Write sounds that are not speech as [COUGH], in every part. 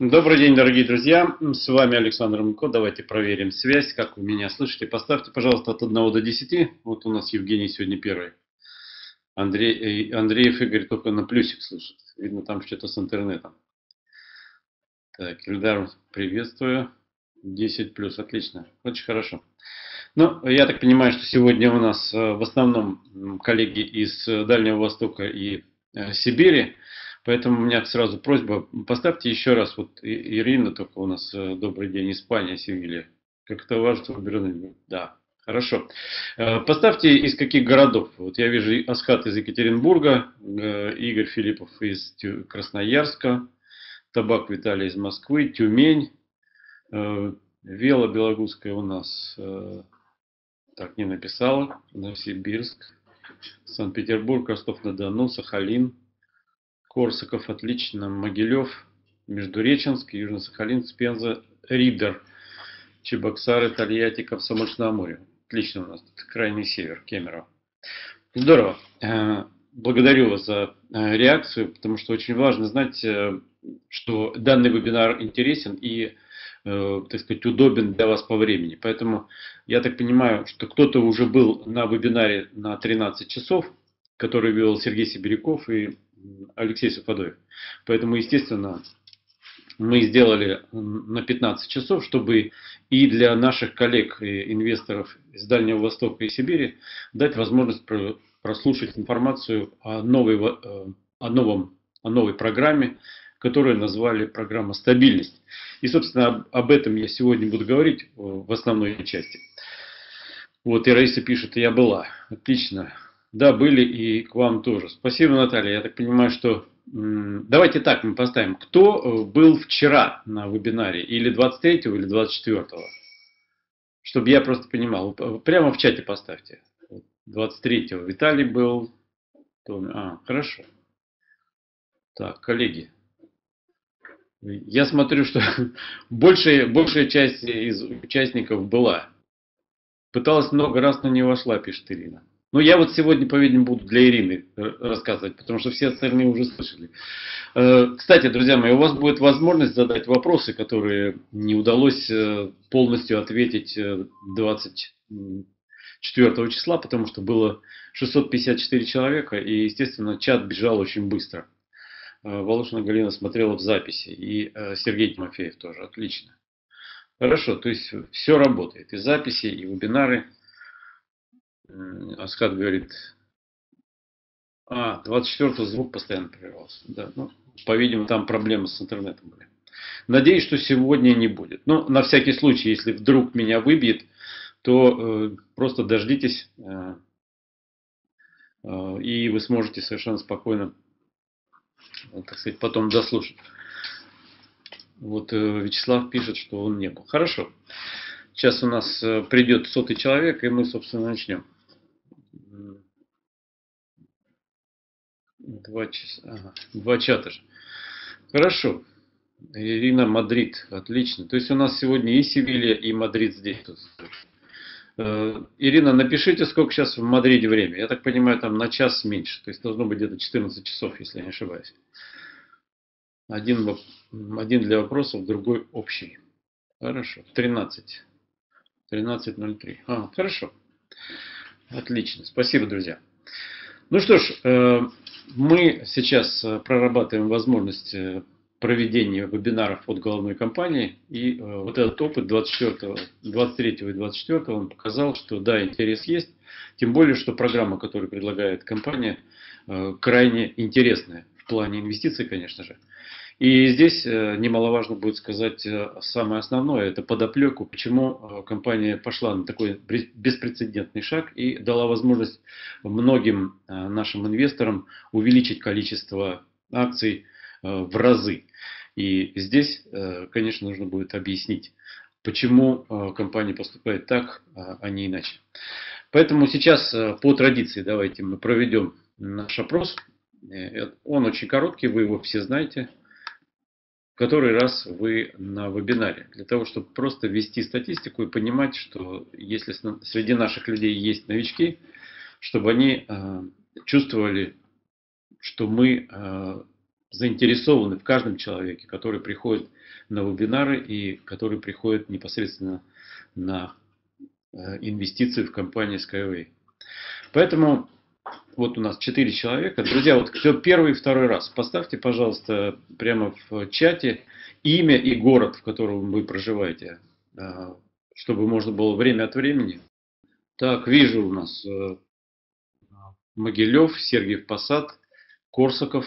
Добрый день, дорогие друзья. С вами Александр Мунко. Давайте проверим связь. Как вы меня слышите? Поставьте, пожалуйста, от 1 до 10. Вот у нас Евгений сегодня первый. Андрей, э, Андреев Игорь только на плюсик слышит. Видно, там что-то с интернетом. Так, Ильдар, приветствую. 10 плюс, отлично. Очень хорошо. Ну, я так понимаю, что сегодня у нас э, в основном коллеги из Дальнего Востока и э, Сибири. Поэтому у меня сразу просьба, поставьте еще раз, вот Ирина только у нас, э, добрый день, Испания, Севилья. Как это важно, выбирать? Да, хорошо. Э, поставьте из каких городов. Вот я вижу Асхат из Екатеринбурга, э, Игорь Филиппов из Красноярска, Табак Виталий из Москвы, Тюмень, Вела Белогузская у нас, так не написала, Новосибирск, Санкт-Петербург, Ростов-на-Дону, Сахалин, Корсаков, отлично. Могилев, Междуреченск, Южно-Сахалинск, Пенза, Ридер, Чебоксары, Тольятти, Комсомольск-на-Амуре. Отлично у нас крайний север, Кемерово. Здорово. Э, благодарю вас за э, реакцию, потому что очень важно знать, э, что данный вебинар интересен и, так сказать, удобен для вас по времени. Поэтому я так понимаю, что кто-то уже был на вебинаре на 13 часов, который вел Сергей Сибиряков и Алексей Сафадоев. Поэтому, естественно, мы сделали на 15 часов, чтобы и для наших коллег и инвесторов из Дальнего Востока и Сибири дать возможность прослушать информацию о, новой, э, о, новом, о новой программе, которую назвали программа «Стабильность». И, собственно, об этом я сегодня буду говорить в основной части. Вот и Раиса пишет, я была. Отлично. Да, были и к вам тоже. Спасибо, Наталья. Я так понимаю, что... Давайте так мы поставим. Кто э, был вчера на вебинаре? Или 23 или 24? Чтобы я просто понимал. Прямо в чате поставьте. 23-го Виталий был. А, хорошо. Так, коллеги. Я смотрю, что [LAUGHS] большая, большая часть из участников была. Пыталась много раз, но не вошла, пишет Ирина. Ну, я вот сегодня, по-видимому, буду для Ирины э, рассказывать, потому что все остальные уже слышали. Э, кстати, друзья мои, у вас будет возможность задать вопросы, которые не удалось э, полностью ответить 24 числа, потому что было 654 человека, и, естественно, чат бежал очень быстро. Волошина Галина смотрела в записи, и Сергей Тимофеев тоже. Отлично. Хорошо, то есть все работает. И записи, и вебинары – Аскат говорит, а, 24-го звук постоянно прерывался. Да, ну, по-видимому, там проблемы с интернетом были. Надеюсь, что сегодня не будет. Но на всякий случай, если вдруг меня выбьет, то э, просто дождитесь, э, э, и вы сможете совершенно спокойно, э, так сказать, потом дослушать. Вот э, Вячеслав пишет, что он не был. Хорошо. Сейчас у нас э, придет сотый человек, и мы, собственно, начнем. Два часа. Ага, два чата же. Хорошо. Ирина Мадрид. Отлично. То есть у нас сегодня и Севилья, и Мадрид здесь. Э, Ирина, напишите, сколько сейчас в Мадриде время. Я так понимаю, там на час меньше. То есть должно быть где-то 14 часов, если я не ошибаюсь. Один, один для вопросов, другой общий. Хорошо. 13. 13.03. А, хорошо. Отлично. Спасибо, друзья. Ну что ж, э, мы сейчас э, прорабатываем возможность э, проведения вебинаров от головной компании. И вот этот опыт 24, 23 и 24 он показал, что да, интерес есть. Тем более, что программа, которую предлагает компания, крайне интересная в плане инвестиций, конечно же. И здесь э, немаловажно будет сказать э, самое основное, это подоплеку, почему э, компания пошла на такой беспрецедентный шаг и дала возможность многим нашим инвесторам увеличить количество акций в разы. И здесь, конечно, нужно будет объяснить, почему компания поступает так, а не иначе. Поэтому сейчас по традиции давайте мы проведем наш опрос. Он очень короткий, вы его все знаете который раз вы на вебинаре, для того, чтобы просто ввести статистику и понимать, что если среди наших людей есть новички, чтобы они э, чувствовали, что мы э, заинтересованы в каждом человеке, который приходит на вебинары и который приходит непосредственно на э, инвестиции в компанию Skyway. Поэтому вот у нас 4 человека. Друзья, вот кто первый и второй раз, поставьте, пожалуйста, прямо в чате имя и город, в котором вы проживаете, э, чтобы можно было время от времени. Так, вижу у нас э, Могилев, Сергиев Посад, Корсаков,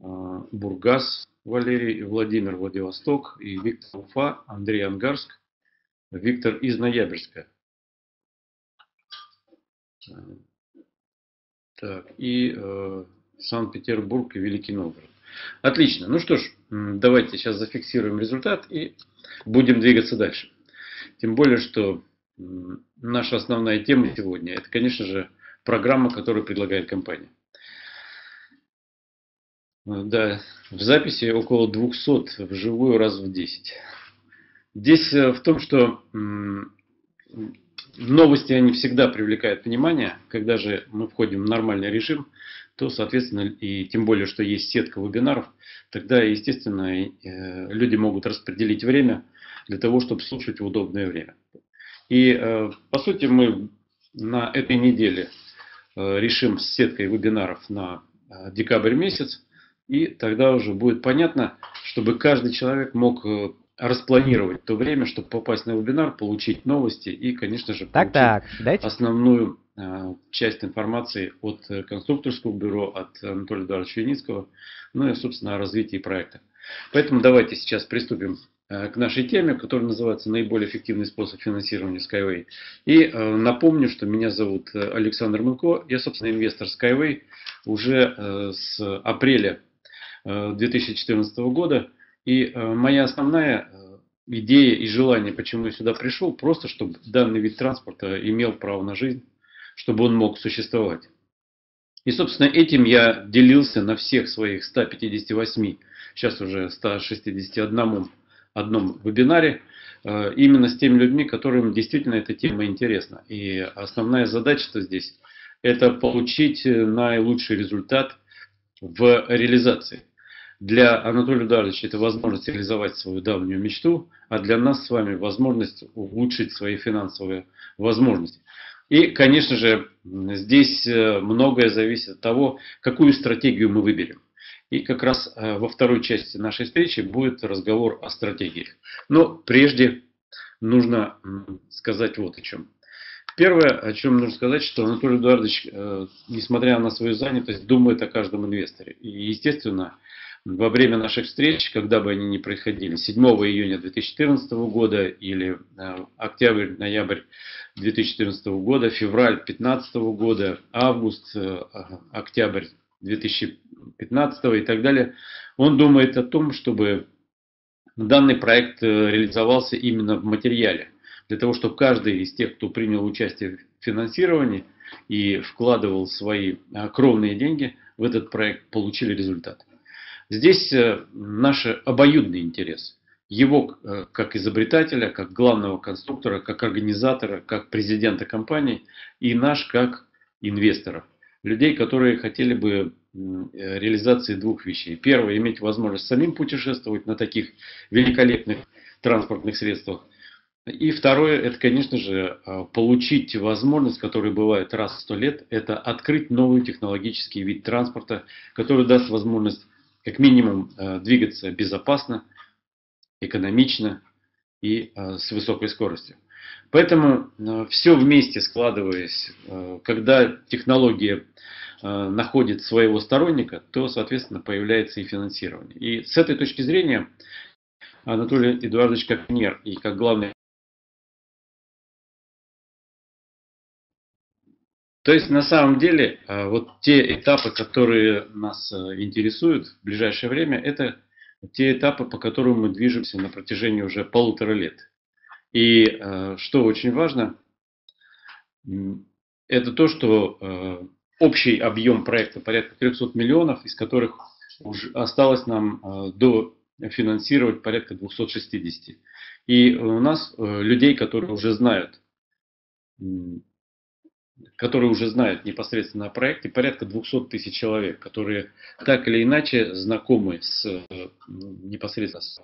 э, Бургас, Валерий, Владимир Владивосток и Виктор Уфа, Андрей Ангарск, Виктор из Ноябрьска. Так, и э, Санкт-Петербург и Великий Новгород. Отлично. Ну что ж, давайте сейчас зафиксируем результат и будем двигаться дальше. Тем более, что наша основная тема сегодня, это, конечно же, программа, которую предлагает компания. Да, в записи около 200, вживую раз в 10. Здесь э, в том, что новости, они всегда привлекают внимание. Когда же мы входим в нормальный режим, то, соответственно, и тем более, что есть сетка вебинаров, тогда, естественно, э, люди могут распределить время для того, чтобы слушать в удобное время. И, э, по сути, мы на этой неделе э, решим с сеткой вебинаров на декабрь месяц, и тогда уже будет понятно, чтобы каждый человек мог распланировать то время, чтобы попасть на вебинар, получить новости и, конечно же, так, так. Дайте. основную э, часть информации от э, конструкторского бюро, от Анатолия Эдуардовича Юницкого, ну и, собственно, о развитии проекта. Поэтому давайте сейчас приступим э, к нашей теме, которая называется «Наиболее эффективный способ финансирования Skyway». И э, напомню, что меня зовут э, Александр Мунко, я, собственно, инвестор Skyway уже с апреля 2014 года – и э, моя основная э, идея и желание, почему я сюда пришел, просто чтобы данный вид транспорта имел право на жизнь, чтобы он мог существовать. И, собственно, этим я делился на всех своих 158, сейчас уже 161 одном вебинаре, э, именно с теми людьми, которым действительно эта тема интересна. И основная задача здесь – это получить наилучший результат в реализации. Для Анатолия Эдуардовича это возможность реализовать свою давнюю мечту, а для нас с вами возможность улучшить свои финансовые возможности. И, конечно же, здесь э, многое зависит от того, какую стратегию мы выберем. И как раз э, во второй части нашей встречи будет разговор о стратегиях. Но прежде нужно сказать вот о чем. Первое, о чем нужно сказать, что Анатолий Эдуардович, э, несмотря на свою занятость, думает о каждом инвесторе. И, естественно, во время наших встреч, когда бы они ни происходили, 7 июня 2014 года или э, октябрь-ноябрь 2014 года, февраль 2015 года, август, э, октябрь 2015 и так далее, он думает о том, чтобы данный проект э, реализовался именно в материале. Для того, чтобы каждый из тех, кто принял участие в финансировании и вкладывал свои кровные деньги в этот проект, получили результат. Здесь э, наш обоюдный интерес. Его э, как изобретателя, как главного конструктора, как организатора, как президента компании и наш как инвесторов. Людей, которые хотели бы э, реализации двух вещей. Первое, иметь возможность самим путешествовать на таких великолепных транспортных средствах. И второе, это, конечно же, получить возможность, которая бывает раз в сто лет, это открыть новый технологический вид транспорта, который даст возможность как минимум э, двигаться безопасно, экономично и э, с высокой скоростью. Поэтому э, все вместе складываясь, когда технология находит своего сторонника, то, соответственно, появляется и финансирование. И с этой точки зрения Анатолий Эдуардович как пионер и как главный То есть на самом деле э, вот те этапы, которые нас э, интересуют в ближайшее время, это те этапы, по которым мы движемся на протяжении уже полутора лет. И э, что очень важно, это то, что общий объем проекта порядка 300 миллионов, из которых уже осталось нам до финансировать порядка 260. И у нас людей, которые уже знают которые уже знают непосредственно о проекте, порядка 200 тысяч человек, которые так или иначе знакомы с непосредственно с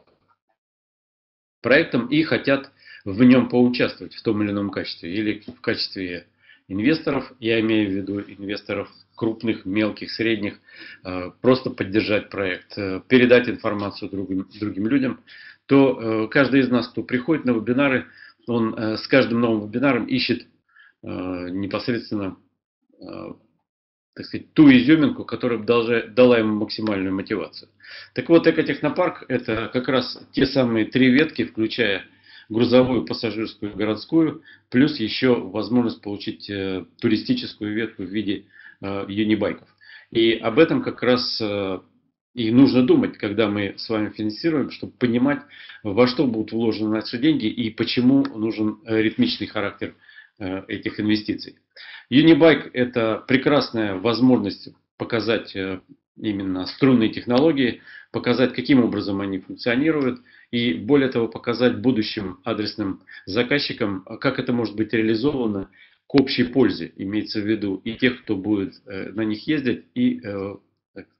проектом и хотят в нем поучаствовать в том или ином качестве. Или в качестве инвесторов, я имею в виду инвесторов крупных, мелких, средних, э, просто поддержать проект, э, передать информацию другим, другим людям, то э, каждый из нас, кто приходит на вебинары, он с каждым новым вебинаром ищет непосредственно так сказать, ту изюминку, которая бы дала ему максимальную мотивацию. Так вот, экотехнопарк – это как раз те самые три ветки, включая грузовую, пассажирскую, городскую, плюс еще возможность получить э, туристическую ветку в виде э, юнибайков. И об этом как раз э, и нужно думать, когда мы с вами финансируем, чтобы понимать, во что будут вложены наши деньги и почему нужен ритмичный характер этих инвестиций. Unibike – это прекрасная возможность показать именно струнные технологии, показать, каким образом они функционируют, и более того, показать будущим адресным заказчикам, как это может быть реализовано к общей пользе, имеется в виду и тех, кто будет э, на них ездить, и э,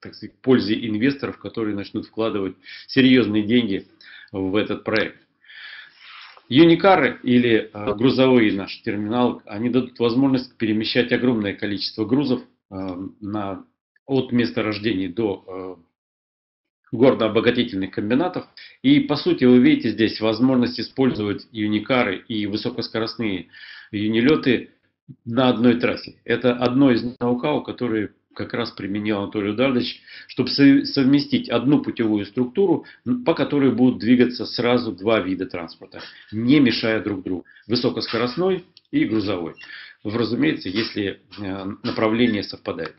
так сказать, пользе инвесторов, которые начнут вкладывать серьезные деньги в этот проект. Юникары или э, грузовые наши терминалы, они дадут возможность перемещать огромное количество грузов на, от места рождения до горно-обогатительных комбинатов. И по сути вы видите здесь возможность использовать юникары и высокоскоростные юнилеты на одной трассе. Это одно из ноу-хау, которые как раз применил Анатолий Ударович, чтобы совместить одну путевую структуру, по которой будут двигаться сразу два вида транспорта, не мешая друг другу. Высокоскоростной и грузовой. Разумеется, если э, направление совпадает.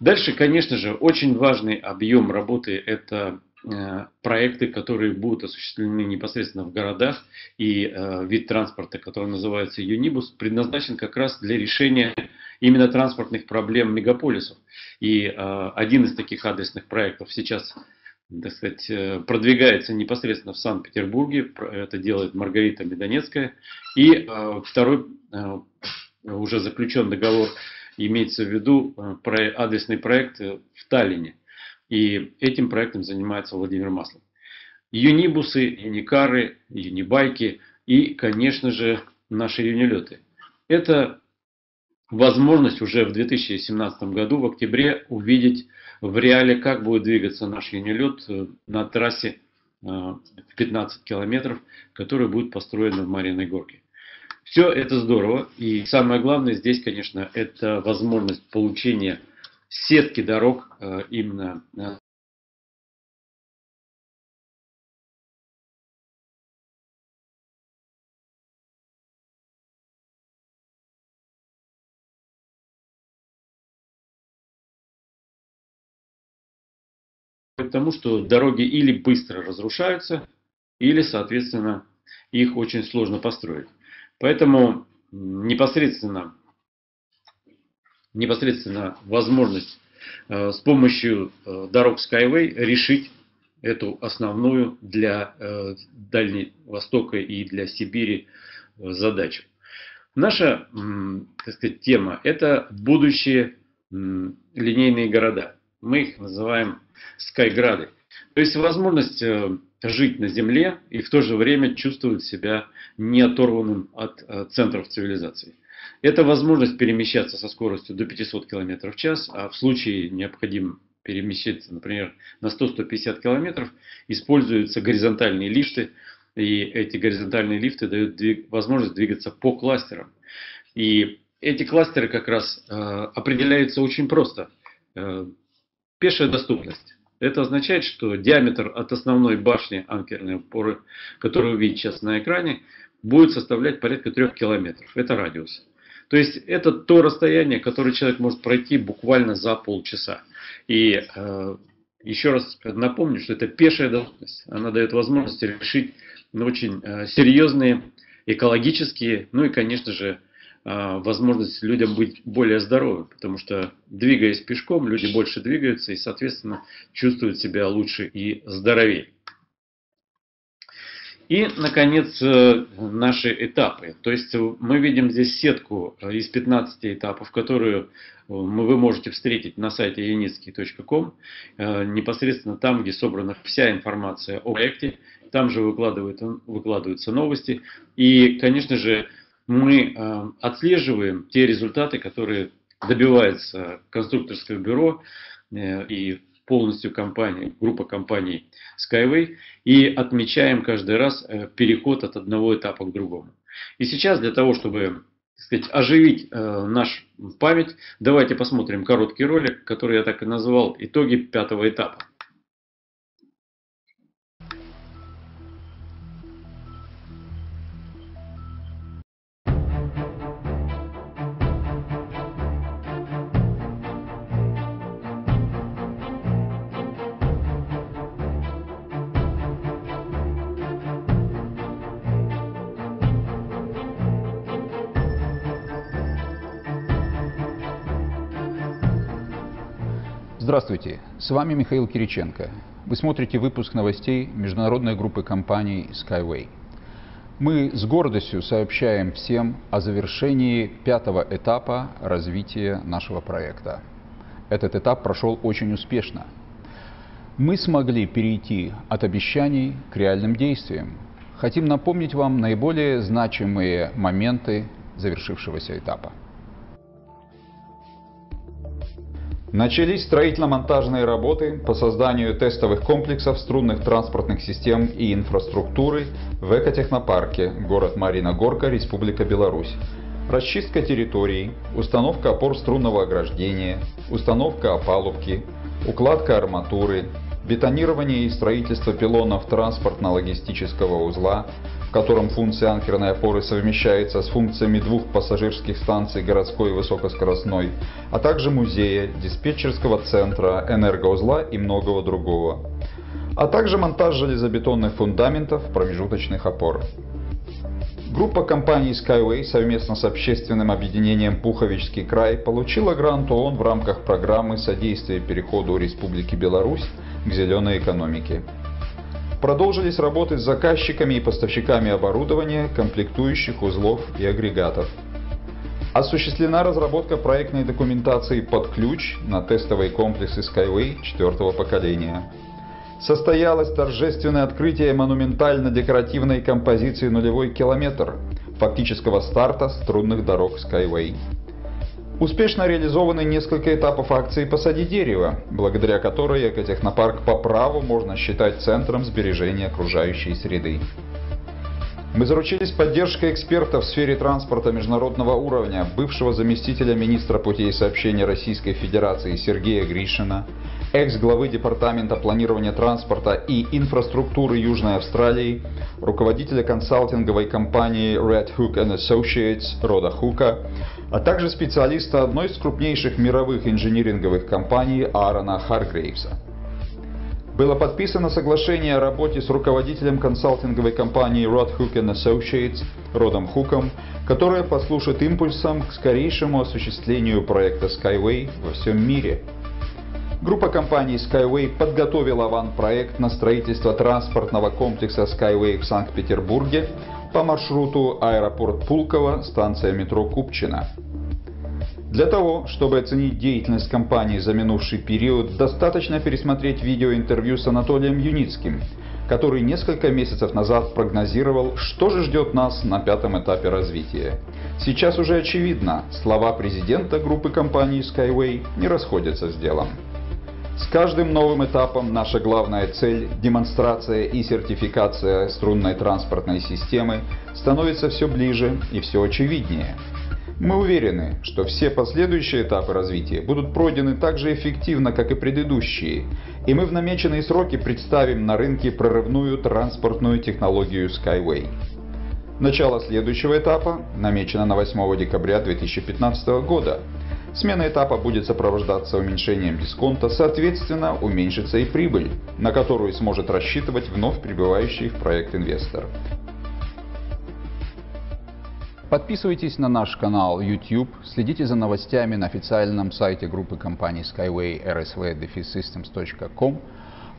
Дальше, конечно же, очень важный объем работы – это э, проекты, которые будут осуществлены непосредственно в городах, и э, вид транспорта, который называется Юнибус, предназначен как раз для решения именно транспортных проблем мегаполисов. И э, один из таких адресных проектов сейчас так сказать, продвигается непосредственно в Санкт-Петербурге, это делает Маргарита Медонецкая, и второй уже заключен договор имеется в виду э, адресный проект э, в Таллине. И этим проектом занимается Владимир Маслов. Юнибусы, юникары, юнибайки и, конечно же, наши юнилеты. Это возможность уже в 2017 году, в октябре, увидеть в реале, как будет двигаться наш юнилет э, на трассе в 15 километров, которая будет построена в Мариной Горке. Все это здорово. И самое главное здесь, конечно, это возможность получения сетки дорог э, именно э, Потому что дороги или быстро разрушаются, или, соответственно, их очень сложно построить. Поэтому непосредственно, непосредственно возможность э, с помощью э, дорог Skyway решить эту основную для э, Дальнего Востока и для Сибири задачу. Наша так сказать, тема – это будущие линейные города. Мы их называем скайграды. То есть возможность жить на Земле и в то же время чувствовать себя не оторванным от э, центров цивилизации. Это возможность перемещаться со скоростью до 500 км в час, а в случае необходим перемещаться, например, на 100-150 км, используются горизонтальные лифты, и эти горизонтальные лифты дают возможность двигаться по кластерам. И эти кластеры как раз э, определяются очень просто. Э, пешая доступность. Это означает, что диаметр от основной башни анкерной опоры, которую вы видите сейчас на экране, будет составлять порядка 3 километров. Это радиус. То есть это то расстояние, которое человек может пройти буквально за полчаса. И э, еще раз напомню, что это пешая доступность. Она дает возможность решить очень э, серьезные экологические, ну и, конечно же, возможность людям быть более здоровыми, потому что двигаясь пешком, люди больше двигаются и, соответственно, чувствуют себя лучше и здоровее. И, наконец, э, наши этапы. То есть мы видим здесь сетку из 15 этапов, которую вы можете встретить на сайте unicki.com, непосредственно там, где собрана вся информация о проекте, там же выкладывают, выкладываются новости. И, конечно же, мы отслеживаем те результаты, которые добивается конструкторское бюро и полностью компания, группа компаний Skyway и отмечаем каждый раз э, переход от одного этапа к другому. И сейчас для того, чтобы сказать, оживить э, наш память, давайте посмотрим короткий ролик, который я так и назвал «Итоги пятого этапа». С вами Михаил Кириченко. Вы смотрите выпуск новостей международной группы компаний Skyway. Мы с гордостью сообщаем всем о завершении пятого этапа развития нашего проекта. Этот этап прошел очень успешно. Мы смогли перейти от обещаний к реальным действиям. Хотим напомнить вам наиболее значимые моменты завершившегося этапа. Начались строительно-монтажные работы по созданию тестовых комплексов струнных транспортных систем и инфраструктуры в экотехнопарке, город Марина Горка, Республика Беларусь. Расчистка территорий, установка опор струнного ограждения, установка опалубки, укладка арматуры, бетонирование и строительство пилонов транспортно-логистического узла, котором функция анкерной опоры совмещается с функциями двух пассажирских станций городской и высокоскоростной, а также музея, диспетчерского центра, энергоузла и многого другого. А также монтаж железобетонных фундаментов промежуточных опор. Группа компаний Skyway совместно с общественным объединением «Пуховичский край» получила грант ООН в рамках программы содействия переходу Республики Беларусь к зеленой экономике. Продолжились работы с заказчиками и поставщиками оборудования, комплектующих узлов и агрегатов. Осуществлена разработка проектной документации под ключ на тестовые комплексы Skyway четвертого поколения. Состоялось торжественное открытие монументально-декоративной композиции «Нулевой километр» фактического старта струнных дорог Skyway. Успешно реализованы несколько этапов акции «Посади дерево», благодаря которой экотехнопарк по праву можно считать центром сбережения окружающей среды. Мы заручились поддержкой экспертов в сфере транспорта международного уровня, бывшего заместителя министра путей сообщения Российской Федерации Сергея Гришина, экс-главы Департамента планирования транспорта и инфраструктуры Южной Австралии, руководителя консалтинговой компании Red Hook Associates Рода Хука, а также специалиста одной из крупнейших мировых инжиниринговых компаний Аарона Харгрейвса. Было подписано соглашение о работе с руководителем консалтинговой компании Rod Hook Associates Родом Хуком, которое послужит импульсом к скорейшему осуществлению проекта Skyway во всем мире. Группа компаний Skyway подготовила ван-проект на строительство транспортного комплекса Skyway в Санкт-Петербурге по маршруту аэропорт Пулково, станция метро Купчино. Для того, чтобы оценить деятельность компании за минувший период, достаточно пересмотреть видеоинтервью с Анатолием Юницким, который несколько месяцев назад прогнозировал, что же ждет нас на пятом этапе развития. Сейчас уже очевидно, слова президента группы компании Skyway не расходятся с делом. С каждым новым этапом наша главная цель – демонстрация и сертификация струнной транспортной системы – становится все ближе и все очевиднее. Мы уверены, что все последующие этапы развития будут пройдены так же эффективно, как и предыдущие, и мы в намеченные сроки представим на рынке прорывную транспортную технологию Skyway. Начало следующего этапа намечено на 8 декабря 2015 года. Смена этапа будет сопровождаться уменьшением дисконта, соответственно, уменьшится и прибыль, на которую сможет рассчитывать вновь прибывающий в проект инвестор. Подписывайтесь на наш канал YouTube, следите за новостями на официальном сайте группы компаний Skyway rsv-systems.com.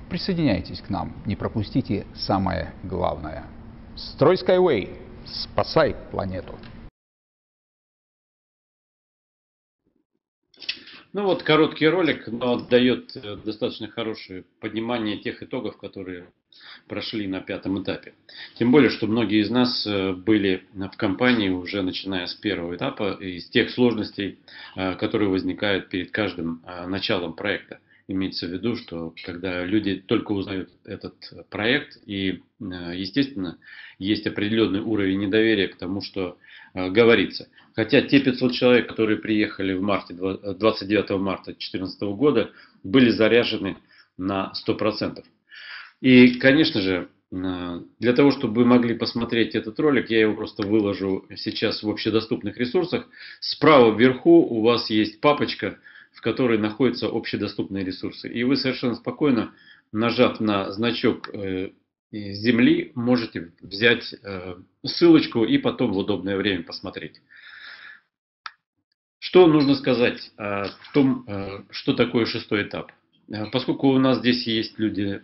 Присоединяйтесь к нам, не пропустите самое главное. Строй Skyway. Спасай планету. Ну вот короткий ролик, но дает э, достаточно хорошее понимание тех итогов, которые прошли на пятом этапе. Тем более, что многие из нас э, были в компании уже начиная с первого этапа и с тех сложностей, э, которые возникают перед каждым началом проекта. Имеется в виду, что когда люди только узнают этот проект, и, естественно, есть определенный уровень недоверия к тому, что говорится. Хотя те 500 человек, которые приехали в марте, 29 марта 2014 года, были заряжены на 100%. И, конечно же, э, для того, чтобы вы могли посмотреть этот ролик, я его просто выложу сейчас в общедоступных ресурсах. Справа вверху у вас есть папочка, в которой находятся общедоступные ресурсы. И вы совершенно спокойно, нажав на значок э, земли, можете взять э, ссылочку и потом в удобное время посмотреть. Что нужно сказать о том, э, что такое шестой этап? Э, поскольку у нас здесь есть люди,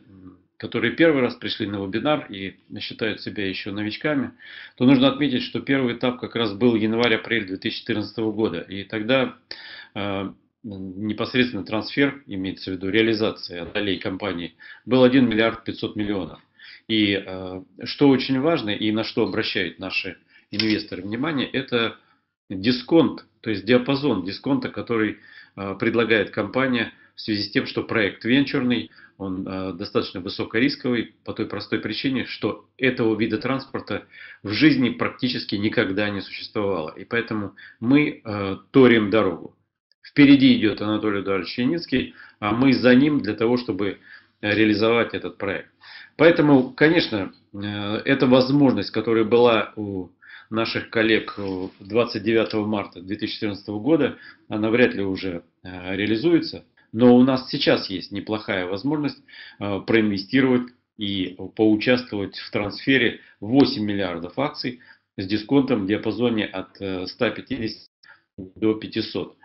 которые первый раз пришли на вебинар и считают себя еще новичками, то нужно отметить, что первый этап как раз был январь-апрель 2014 года. И тогда э, непосредственно трансфер, имеется в виду реализация долей компании, был 1 миллиард 500 миллионов. И что очень важно и на что обращают наши инвесторы внимание, это дисконт, то есть диапазон дисконта, который э, предлагает компания в связи с тем, что проект венчурный, он э, достаточно высокорисковый по той простой причине, что этого вида транспорта в жизни практически никогда не существовало. И поэтому мы э, торим дорогу. Впереди идет Анатолий Эдуардович Яницкий, а мы за ним для того, чтобы реализовать этот проект. Поэтому, конечно, эта возможность, которая была у наших коллег 29 марта 2014 года, она вряд ли уже э, реализуется. Но у нас сейчас есть неплохая возможность э, проинвестировать и поучаствовать в трансфере 8 миллиардов акций с дисконтом в диапазоне от 150 э, до 500.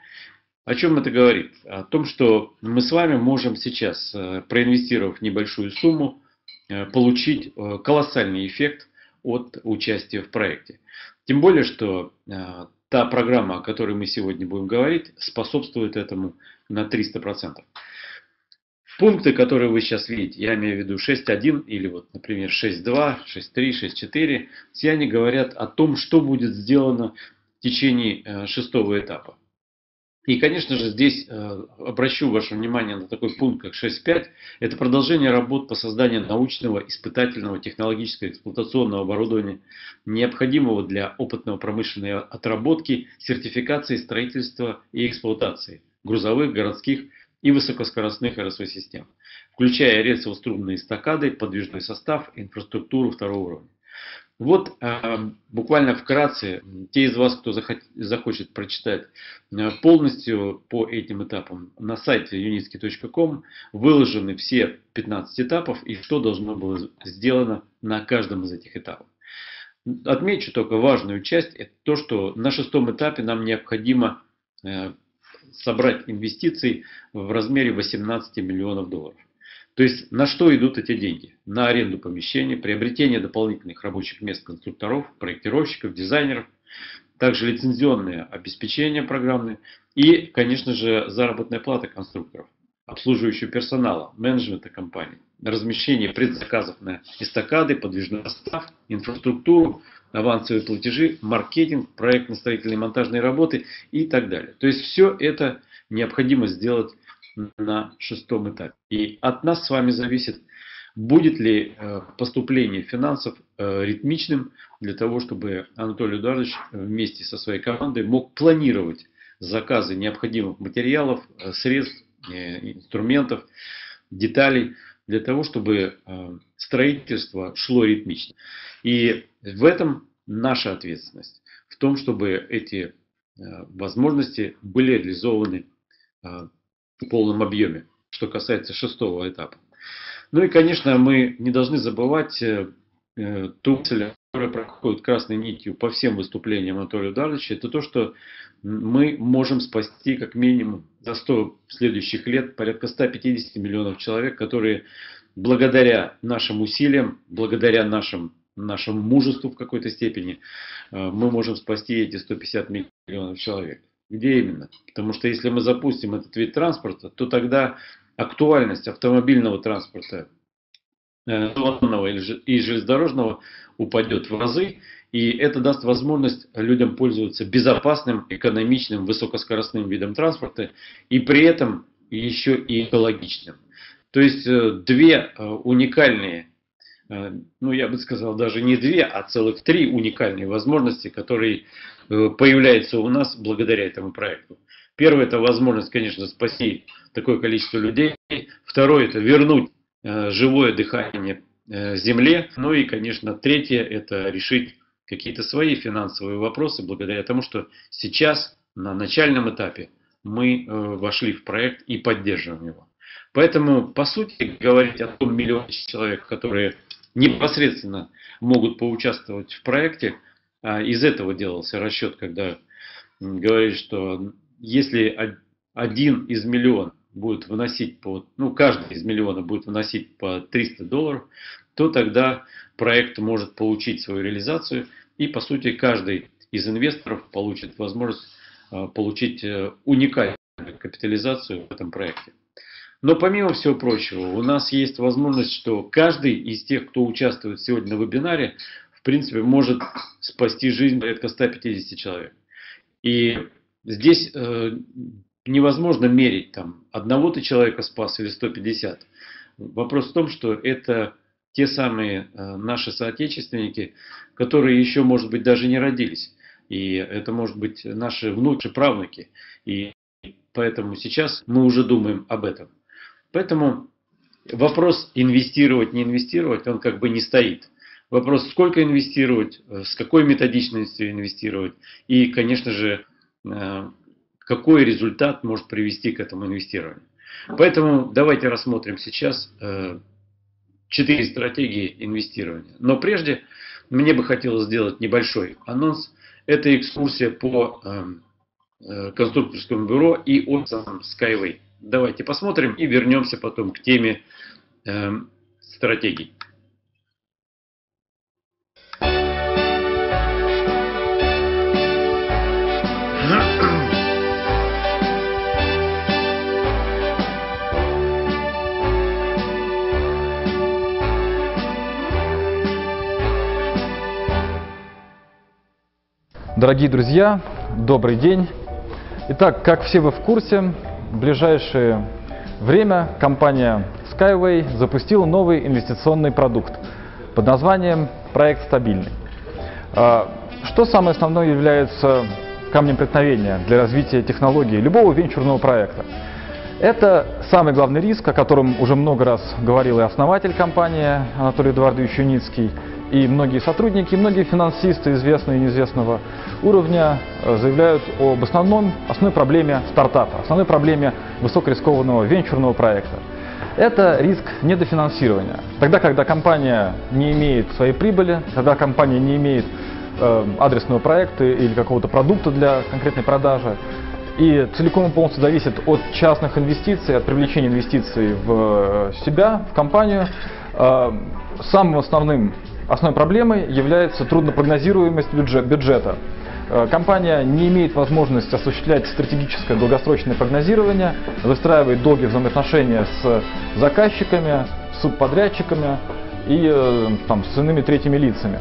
О чем это говорит? О том, что мы с вами можем сейчас, проинвестировав небольшую сумму, получить колоссальный эффект от участия в проекте. Тем более, что э, та программа, о которой мы сегодня будем говорить, способствует этому на 300%. Пункты, которые вы сейчас видите, я имею в виду 6.1 или вот, например, 6.2, 6.3, 6.4, все они говорят о том, что будет сделано в течение э, шестого этапа. И, конечно же, здесь э, обращу ваше внимание на такой пункт, как 6.5. Это продолжение работ по созданию научного, испытательного, технологического, эксплуатационного оборудования, необходимого для опытно-промышленной отработки, сертификации, строительства и эксплуатации грузовых, городских и высокоскоростных РСВ-систем, включая рельсово-струнные эстакады, подвижной состав, инфраструктуру второго уровня. Вот э, буквально вкратце, те из вас, кто захочет прочитать э, полностью по этим этапам, на сайте unitsky.com выложены все 15 этапов и что должно было сделано на каждом из этих этапов. Отмечу только важную часть, это то, что на шестом этапе нам необходимо э, собрать инвестиции в размере 18 миллионов долларов. То есть на что идут эти деньги? На аренду помещения, приобретение дополнительных рабочих мест конструкторов, проектировщиков, дизайнеров, также лицензионное обеспечение программное и, конечно же, заработная плата конструкторов, обслуживающего персонала, менеджмента компании, размещение предзаказов на эстакады, подвижной состав, инфраструктуру, авансовые платежи, маркетинг, проектно-строительные монтажные работы и так далее. То есть все это необходимо сделать на шестом этапе. И от нас с вами зависит, будет ли э, поступление финансов э, ритмичным для того, чтобы Анатолий Эдуардович вместе со своей командой мог планировать заказы необходимых материалов, э, средств, инструментов, деталей, для того, чтобы строительство шло ритмично. И в этом наша ответственность, в том, чтобы эти возможности были реализованы в полном объеме, что касается шестого этапа. Ну и, конечно, мы не должны забывать э, э, ту цель, которая проходит красной нитью по всем выступлениям Анатолия Эдуардовича, это то, что мы можем спасти как минимум за 100 следующих лет порядка 150 миллионов человек, которые благодаря нашим усилиям, благодаря нашим нашему мужеству в какой-то степени мы можем спасти эти 150 миллионов человек. Где именно? Потому что если мы запустим этот вид транспорта, то тогда актуальность автомобильного транспорта авиационного и железнодорожного упадет в разы, и это даст возможность людям пользоваться безопасным, экономичным, высокоскоростным видом транспорта и при этом еще и экологичным. То есть э, две э, уникальные, э, ну я бы сказал даже не две, а целых три уникальные возможности, которые появляются у нас благодаря этому проекту. Первое – это возможность, конечно, спасти такое количество людей. Второе – это вернуть живое дыхание Земле. Ну и, конечно, третье – это решить какие-то свои финансовые вопросы благодаря тому, что сейчас на начальном этапе мы вошли в проект и поддерживаем его. Поэтому, по сути, говорить о том миллионе человек, которые непосредственно могут поучаствовать в проекте, а, из этого делался расчет, когда говорили, что если один из миллиона будет выносить по, ну, каждый из миллиона будет выносить по 300 долларов, то тогда проект может получить свою реализацию, и, по сути, каждый из инвесторов получит возможность а, получить э, уникальную капитализацию в этом проекте. Но помимо всего прочего, у нас есть возможность, что каждый из тех, кто участвует сегодня на вебинаре, в принципе, может спасти жизнь порядка 150 человек. И здесь э, невозможно мерить, там, одного ты человека спас или 150. Вопрос в том, что это те самые э, наши соотечественники, которые еще, может быть, даже не родились. И это, может быть, наши внуки, правнуки. И поэтому сейчас мы уже думаем об этом. Поэтому вопрос инвестировать, не инвестировать, он как бы не стоит. Вопрос, сколько инвестировать, э, с какой методичностью инвестировать и, конечно же, э, какой результат может привести к этому инвестированию. Поэтому давайте рассмотрим сейчас э, четыре стратегии инвестирования. Но прежде мне бы хотелось сделать небольшой анонс. Это экскурсия по конструкторскому бюро и от Skyway. Давайте посмотрим и вернемся потом к теме э, стратегий. Дорогие друзья, добрый день. Итак, как все вы в курсе, в ближайшее время компания Skyway запустила новый инвестиционный продукт под названием «Проект стабильный». А, что самое основное является камнем преткновения для развития технологии любого венчурного проекта? Это самый главный риск, о котором уже много раз говорил и основатель компании Анатолий Эдуардович Юницкий, и многие сотрудники, и многие финансисты известного и неизвестного уровня э, заявляют об основном, основной проблеме стартапа, основной проблеме высокорискованного венчурного проекта. Это риск недофинансирования. Тогда, когда компания не имеет своей прибыли, тогда компания не имеет э, адресного проекта или какого-то продукта для конкретной продажи, и целиком и полностью зависит от частных инвестиций, от привлечения инвестиций в э, себя, в компанию. Э, самым основным Основной проблемой является труднопрогнозируемость бюджета. Э, компания не имеет возможности осуществлять стратегическое долгосрочное прогнозирование, выстраивает долгие взаимоотношения с заказчиками, с субподрядчиками и там, с иными третьими лицами.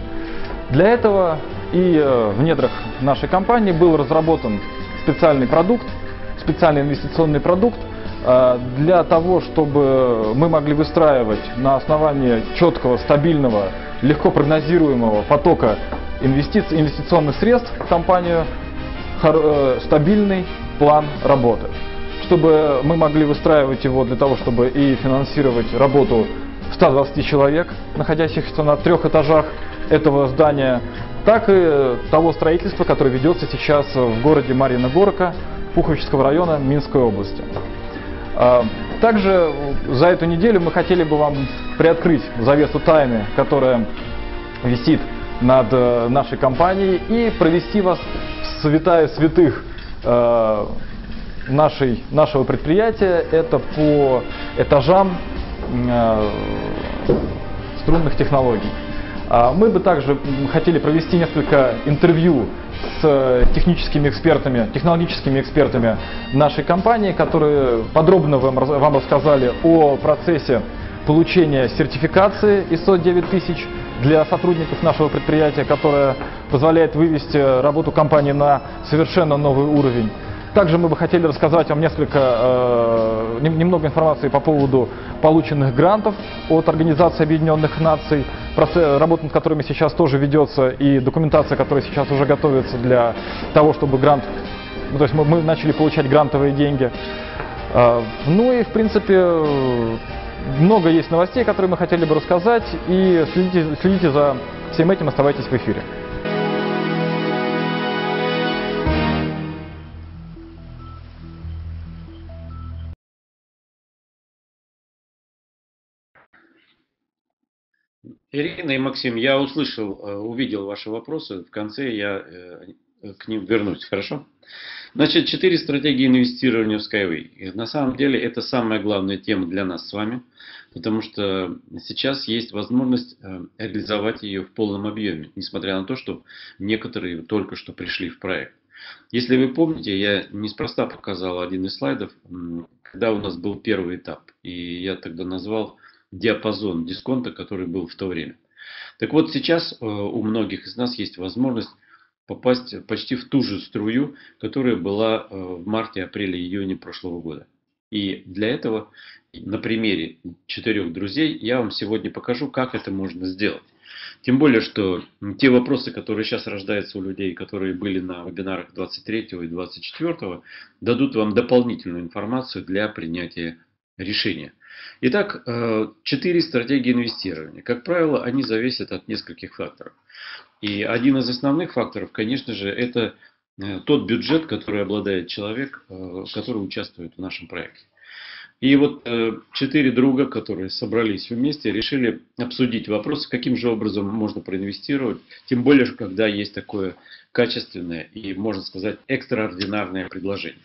Для этого и в недрах нашей компании был разработан специальный продукт, специальный инвестиционный продукт, для того, чтобы мы могли выстраивать на основании четкого, стабильного легко прогнозируемого потока инвестиций, инвестиционных средств в компанию э, стабильный план работы. Чтобы мы могли выстраивать его для того, чтобы и финансировать работу 120 человек, находящихся на трех этажах этого здания, так и того строительства, которое ведется сейчас в городе Марьина Горка Пуховического района Минской области. А, также за эту неделю мы хотели бы вам приоткрыть завесу тайны, которая висит над э, нашей компанией и провести вас в святая святых э, нашей, нашего предприятия. Это по этажам э, струнных технологий. А, мы бы также хотели провести несколько интервью с техническими экспертами, технологическими экспертами нашей компании, которые подробно вам, вам рассказали о процессе получения сертификации ISO 9000 для сотрудников нашего предприятия, которая позволяет вывести работу компании на совершенно новый уровень. Также мы бы хотели рассказать вам несколько, э, немного информации по поводу полученных грантов от Организации Объединенных Наций, процесс, работа над которыми сейчас тоже ведется, и документация, которая сейчас уже готовится для того, чтобы грант, ну, то есть мы, мы начали получать грантовые деньги. Э, ну и, в принципе, много есть новостей, которые мы хотели бы рассказать, и следите, следите за всем этим, оставайтесь в эфире. Ирина и Максим, я услышал, э, увидел ваши вопросы. В конце я э, к ним вернусь, хорошо? Значит, четыре стратегии инвестирования в Skyway. И на самом деле это самая главная тема для нас с вами, потому что сейчас есть возможность э, реализовать ее в полном объеме, несмотря на то, что некоторые только что пришли в проект. Если вы помните, я неспроста показал один из слайдов, когда у нас был первый этап. И я тогда назвал диапазон дисконта, который был в то время. Так вот, сейчас э, у многих из нас есть возможность попасть почти в ту же струю, которая была э, в марте, апреле, июне прошлого года. И для этого на примере четырех друзей я вам сегодня покажу, как это можно сделать. Тем более, что те вопросы, которые сейчас рождаются у людей, которые были на вебинарах 23 и 24, дадут вам дополнительную информацию для принятия решения. Итак, э, четыре стратегии инвестирования. Как правило, они зависят от нескольких факторов. И один из основных факторов, конечно же, это э, тот бюджет, который обладает человек, э, который участвует в нашем проекте. И вот четыре друга, которые собрались вместе, решили обсудить вопрос, каким же образом можно проинвестировать, тем более, когда есть такое качественное и, можно сказать, экстраординарное предложение.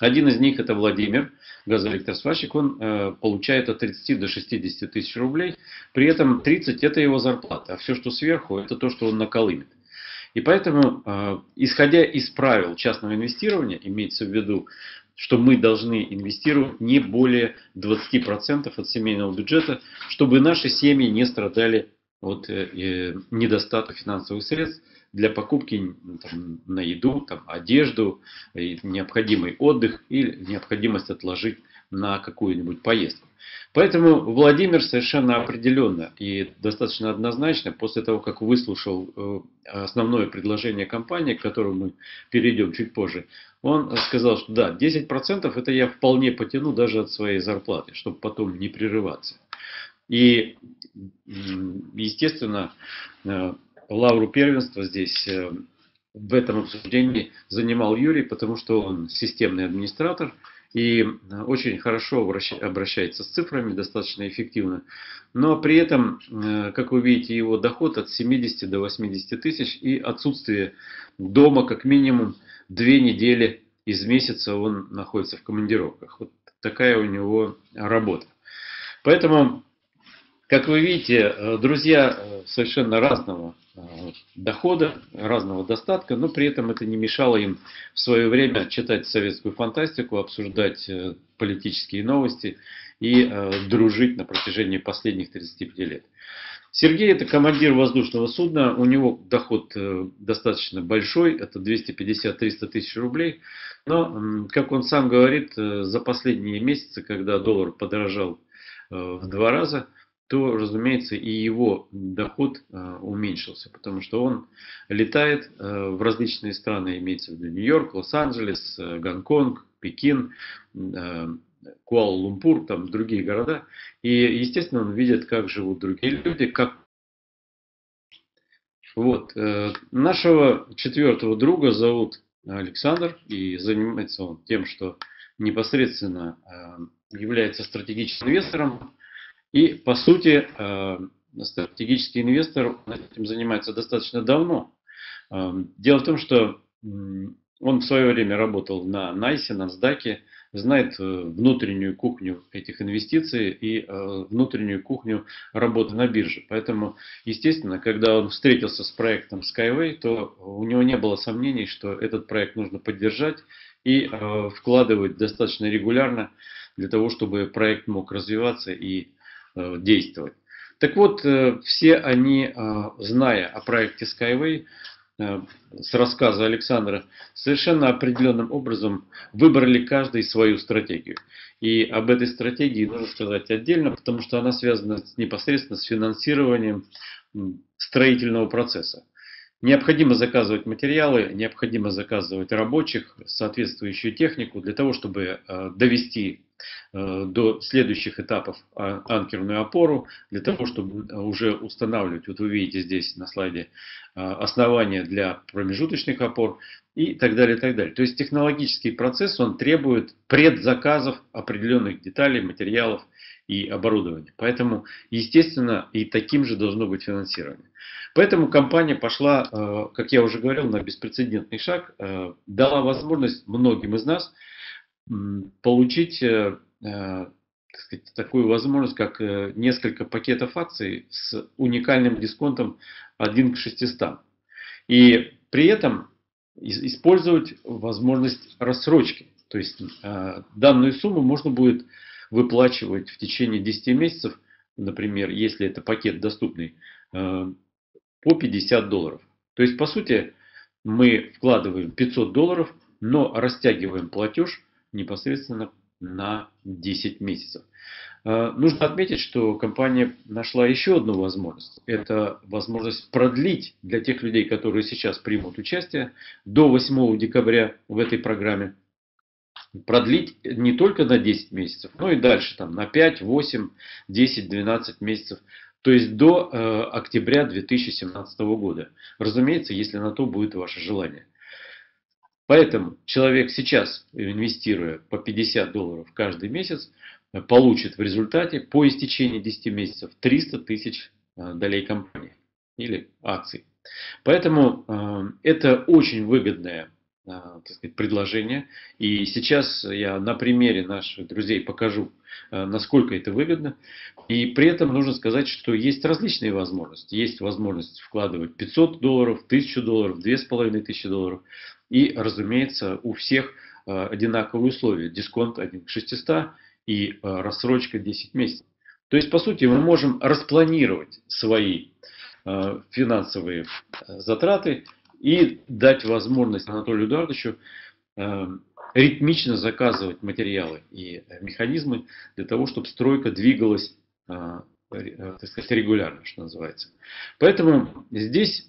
Один из них это Владимир, газоэлектросварщик, он э, получает от 30 до 60 тысяч рублей, при этом 30 это его зарплата, а все, что сверху, это то, что он наколымет. И поэтому, э, исходя из правил частного инвестирования, имеется в виду, что мы должны инвестировать не более 20% от семейного бюджета, чтобы наши семьи не страдали от э, э недостатка финансовых средств, для покупки там, на еду, там, одежду, необходимый отдых или необходимость отложить на какую-нибудь поездку. Поэтому Владимир совершенно определенно и достаточно однозначно, после того, как выслушал э, основное предложение компании, к которому мы перейдем чуть позже, он сказал, что да, 10% это я вполне потяну даже от своей зарплаты, чтобы потом не прерываться. И, естественно, э, лавру первенства здесь э, в этом обсуждении занимал Юрий, потому что он системный администратор и э, очень хорошо обращается с цифрами, достаточно эффективно. Но при этом, э, как вы видите, его доход от 70 до 80 тысяч и отсутствие дома как минимум две недели из месяца он находится в командировках. Вот такая у него работа. Поэтому, как вы видите, друзья совершенно разного Э, дохода, разного достатка, но при этом это не мешало им в свое время читать советскую фантастику, обсуждать э, политические новости и э, дружить на протяжении последних 35 лет. Сергей это командир воздушного судна, у него доход достаточно большой, это 250-300 тысяч рублей, но, как он сам говорит, за последние месяцы, когда доллар подорожал в два раза, то, разумеется, и его доход э, уменьшился, потому что он летает э, в различные страны, имеется в виду Нью-Йорк, Лос-Анджелес, э, Гонконг, Пекин, Куала-Лумпур, там другие города. И, естественно, он видит, как живут другие люди, как вот. Нашего четвертого друга зовут Александр, и занимается он тем, что непосредственно является стратегическим инвестором и, по сути, э, стратегический инвестор этим занимается достаточно давно. Э, дело в том, что он в свое время работал на Найсе, на Сдаке, знает э, внутреннюю кухню этих инвестиций и э, внутреннюю кухню работы на бирже. Поэтому, естественно, когда он встретился с проектом Skyway, то у него не было сомнений, что этот проект нужно поддержать и вкладывать достаточно регулярно для того, чтобы проект мог развиваться и действовать. Так вот, все они, зная о проекте Skyway, Э, с рассказа Александра, совершенно определенным образом выбрали каждый свою стратегию. И об этой стратегии нужно сказать отдельно, потому что она связана непосредственно с финансированием строительного процесса. Необходимо заказывать материалы, необходимо заказывать рабочих, соответствующую технику для того, чтобы э, довести Э, до следующих этапов а, анкерную опору, для того, чтобы уже устанавливать, вот вы видите здесь на слайде, э, основания для промежуточных опор и так далее, и так далее. То есть технологический процесс, он требует предзаказов определенных деталей, материалов и оборудования. Поэтому, естественно, и таким же должно быть финансирование. Поэтому компания пошла, э, как я уже говорил, на беспрецедентный шаг, дала возможность многим из нас получить э, э, сказать, такую возможность, как э, несколько пакетов акций с уникальным дисконтом 1 к 600. И при этом использовать возможность рассрочки. То есть данную сумму можно будет выплачивать в течение 10 месяцев, например, если это пакет доступный, по 50 долларов. То есть, по сути, мы вкладываем 500 долларов, но растягиваем платеж непосредственно на 10 месяцев. Э, нужно отметить, что компания нашла еще одну возможность. Это возможность продлить для тех людей, которые сейчас примут участие, до 8 декабря в этой программе. Продлить не только на 10 месяцев, но и дальше, там, на 5, 8, 10, 12 месяцев. То есть до э, октября 2017 года. Разумеется, если на то будет ваше желание. Поэтому человек сейчас, инвестируя по 50 долларов каждый месяц, получит в результате по истечении 10 месяцев 300 тысяч э, долей компании или акций. Поэтому э, это очень выгодное э, так сказать, предложение. И сейчас я на примере наших друзей покажу, насколько это выгодно. И при этом нужно сказать, что есть различные возможности. Есть возможность вкладывать 500 долларов, 1000 долларов, 2500 долларов. И, разумеется, у всех э, одинаковые условия. Дисконт 1 к 600 и э, рассрочка 10 месяцев. То есть, по сути, мы можем распланировать свои э, финансовые затраты и дать возможность Анатолию Эдуардовичу ритмично заказывать материалы и механизмы для того, чтобы стройка двигалась так сказать, регулярно, что называется. Поэтому здесь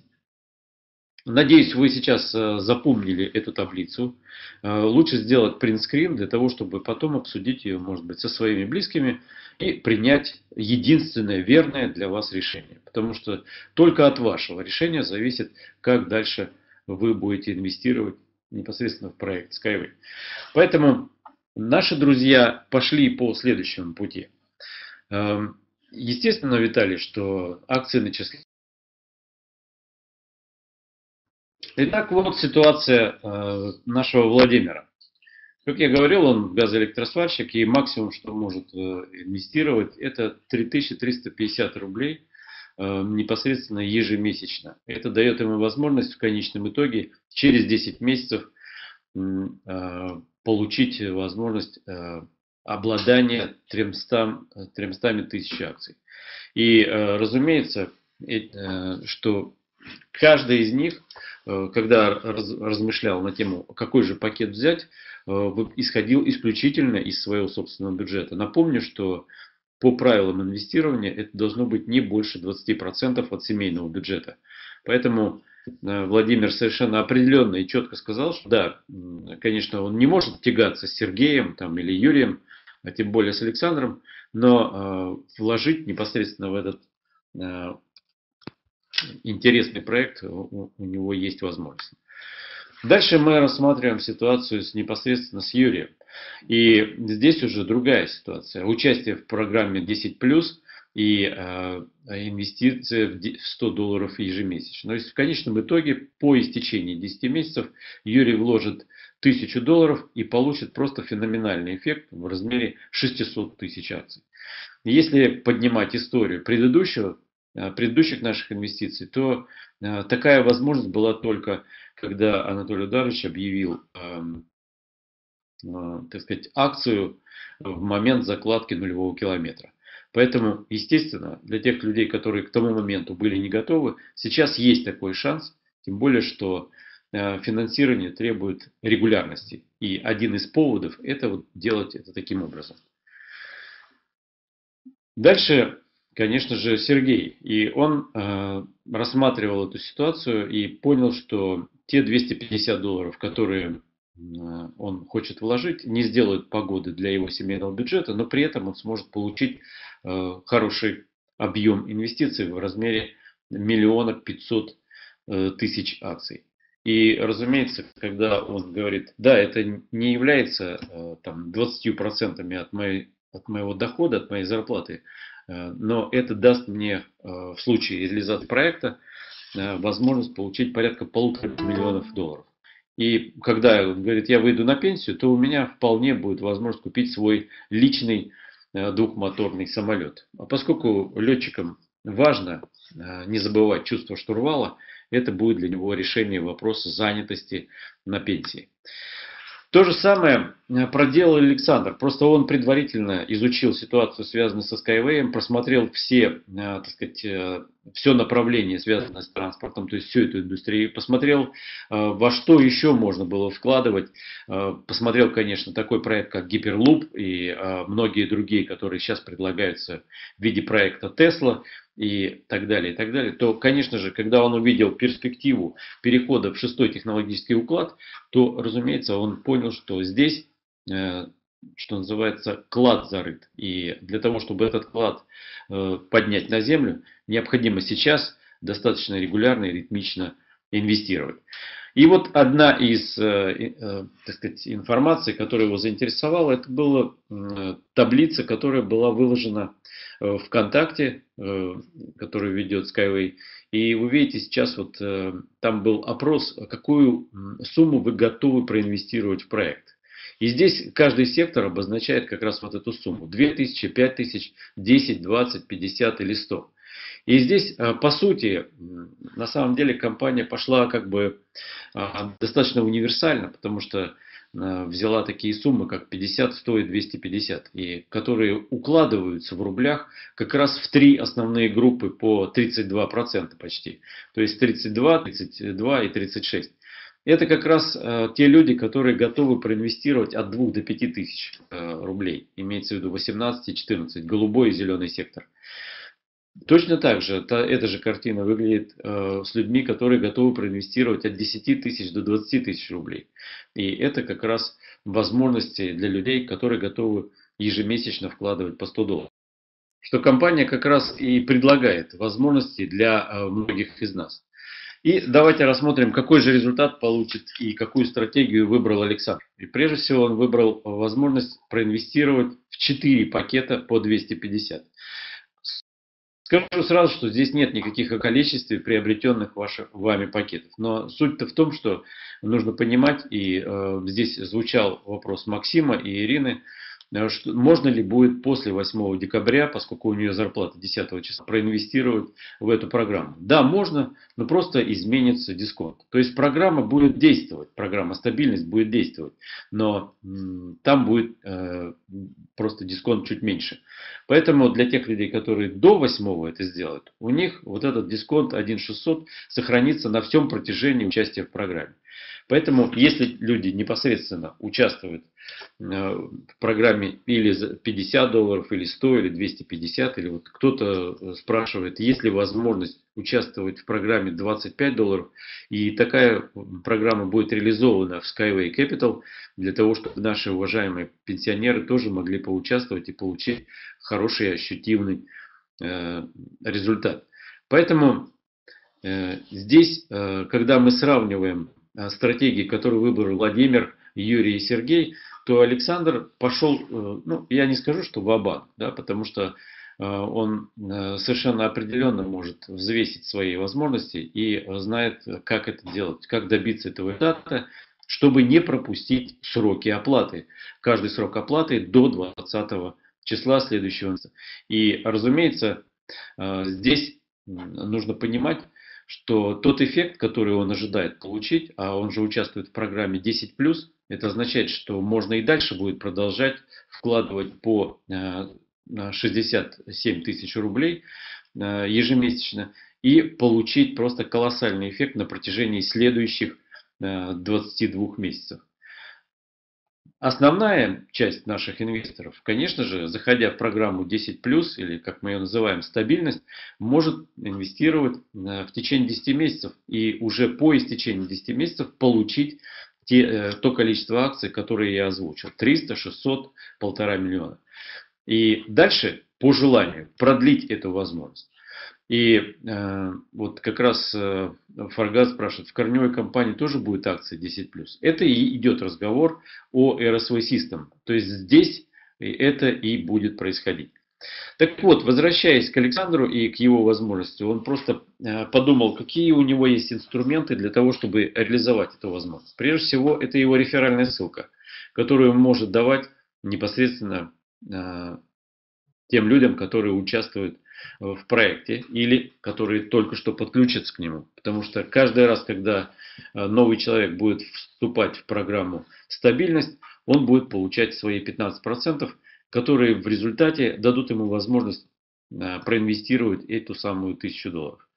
Надеюсь, вы сейчас э, запомнили эту таблицу. Э, лучше сделать принтскрин для того, чтобы потом обсудить ее, может быть, со своими близкими и принять единственное верное для вас решение. Потому что только от вашего решения зависит, как дальше вы будете инвестировать непосредственно в проект Skyway. Поэтому наши друзья пошли по следующему пути. Эм, естественно, Виталий, что акции начисления Итак, вот ситуация э, нашего Владимира. Как я говорил, он газоэлектросварщик, и максимум, что может э, инвестировать, это 3350 рублей э, непосредственно ежемесячно. Это дает ему возможность в конечном итоге через 10 месяцев получить возможность обладания 300, 300 тысяч акций. И, разумеется, что каждый из них когда раз, размышлял на тему, какой же пакет взять, э, исходил исключительно из своего собственного бюджета. Напомню, что по правилам инвестирования это должно быть не больше 20% от семейного бюджета. Поэтому э, Владимир совершенно определенно и четко сказал, что да, конечно, он не может тягаться с Сергеем там, или Юрием, а тем более с Александром, но э, вложить непосредственно в этот э, интересный проект, у, него есть возможность. Дальше мы рассматриваем ситуацию с, непосредственно с Юрием. И здесь уже другая ситуация. Участие в программе 10+, и э, инвестиция в 100 долларов ежемесячно. То есть в конечном итоге по истечении 10 месяцев Юрий вложит 1000 долларов и получит просто феноменальный эффект в размере 600 тысяч акций. Если поднимать историю предыдущего, предыдущих наших инвестиций, то э, такая возможность была только, когда Анатолий Ударович объявил эм, э, так сказать, акцию в момент закладки нулевого километра. Поэтому, естественно, для тех людей, которые к тому моменту были не готовы, сейчас есть такой шанс, тем более, что Э, финансирование требует регулярности. И один из поводов это вот делать это таким образом. Дальше, конечно же, Сергей. И он э, рассматривал эту ситуацию и понял, что те 250 долларов, которые э, он хочет вложить, не сделают погоды для его семейного бюджета, но при этом он сможет получить э, хороший объем инвестиций в размере миллиона пятьсот э, тысяч акций. И, разумеется, когда он говорит, да, это не является э, там, 20% от, моей, от моего дохода, от моей зарплаты, но это даст мне э, в случае реализации проекта возможность получить порядка полутора миллионов долларов. И когда он говорит, я выйду на пенсию, то у меня вполне будет возможность купить свой личный двухмоторный самолет. А поскольку летчикам важно не забывать чувство штурвала, это будет для него решение вопроса занятости на пенсии. То же самое э, проделал Александр. Просто он предварительно изучил ситуацию, связанную со Skyway, просмотрел все, э, так сказать, э, все направление, связанное с транспортом, то есть всю эту индустрию, посмотрел, во что еще можно было вкладывать. Посмотрел, конечно, такой проект, как Hyperloop и многие другие, которые сейчас предлагаются в виде проекта Tesla и так далее, и так далее, то, конечно же, когда он увидел перспективу перехода в шестой технологический уклад, то, разумеется, он понял, что здесь, э, что называется, клад зарыт. И для того, чтобы этот клад э, поднять на землю, необходимо сейчас достаточно регулярно и ритмично инвестировать. И вот одна из э, так сказать, информаций, которая его заинтересовала, это была таблица, которая была выложена ВКонтакте, э, который ведет Skyway. И вы видите сейчас вот э, там был опрос, какую сумму вы готовы проинвестировать в проект. И здесь каждый сектор обозначает как раз вот эту сумму. 2000, 5000, 10, 20, 50 или 100. И здесь, по сути, на самом деле компания пошла как бы достаточно универсально, потому что Э, взяла такие суммы, как 50, 100 и 250, и которые укладываются в рублях как раз в три основные группы по 32% почти. То есть 32, 32 и 36. Это как раз э, те люди, которые готовы проинвестировать от 2 до 5 тысяч э, рублей. Имеется в виду 18 и 14, голубой и зеленый сектор. Точно так же та, эта же картина выглядит э, с людьми, которые готовы проинвестировать от 10 тысяч до 20 тысяч рублей. И это как раз возможности для людей, которые готовы ежемесячно вкладывать по 100 долларов. Что компания как раз и предлагает возможности для э, многих из нас. И давайте рассмотрим, какой же результат получит и какую стратегию выбрал Александр. И прежде всего он выбрал возможность проинвестировать в 4 пакета по 250. Скажу сразу, что здесь нет никаких о количестве приобретенных ваших, вами пакетов. Но суть-то в том, что нужно понимать, и э, здесь звучал вопрос Максима и Ирины, что, можно ли будет после 8 декабря, поскольку у нее зарплата 10 числа, проинвестировать в эту программу. Да, можно, но просто изменится дисконт. То есть программа будет действовать, программа стабильность будет действовать, но там будет э, просто дисконт чуть меньше. Поэтому для тех людей, которые до 8 это сделают, у них вот этот дисконт 1.600 сохранится на всем протяжении участия в программе. Поэтому, если люди непосредственно участвуют э, в программе или за 50 долларов, или 100, или 250, или вот кто-то э, спрашивает, есть ли возможность участвовать в программе 25 долларов, и такая программа будет реализована в Skyway Capital, для того, чтобы наши уважаемые пенсионеры тоже могли поучаствовать и получить хороший ощутимый э, результат. Поэтому здесь, когда мы сравниваем стратегии, которую выбрал Владимир, Юрий и Сергей, то Александр пошел, э, ну, я не скажу, что в да, потому что он совершенно определенно может взвесить свои возможности и знает, как это делать, как добиться этого результата, чтобы не пропустить сроки оплаты. Каждый срок оплаты до 20 числа следующего месяца. И, разумеется, здесь нужно понимать, что тот эффект, который он ожидает получить, а он же участвует в программе 10+, это означает, что можно и дальше будет продолжать вкладывать по 67 э, тысяч рублей э, ежемесячно и получить просто колоссальный эффект на протяжении следующих 22 э, месяцев. Основная часть наших инвесторов, конечно же, заходя в программу 10+, или как мы ее называем, стабильность, может инвестировать э, в течение 10 месяцев и уже по истечении 10 месяцев получить те, э, то количество акций, которые я озвучил. 300, 600, полтора миллиона. И дальше, по желанию, продлить эту возможность. И э, вот как раз э, Фаргаз спрашивает, в корневой компании тоже будет акция 10+. Это и идет разговор о RSV System. То есть здесь это и будет происходить. Так вот, возвращаясь к Александру и к его возможности, он просто э, подумал, какие у него есть инструменты для того, чтобы реализовать эту возможность. Прежде всего, это его реферальная ссылка, которую он может давать непосредственно э, тем людям, которые участвуют в проекте или которые только что подключатся к нему. Потому что каждый раз, когда э, новый человек будет вступать в программу стабильность, он будет получать свои 15%, которые в результате дадут ему возможность э, проинвестировать эту самую тысячу долларов.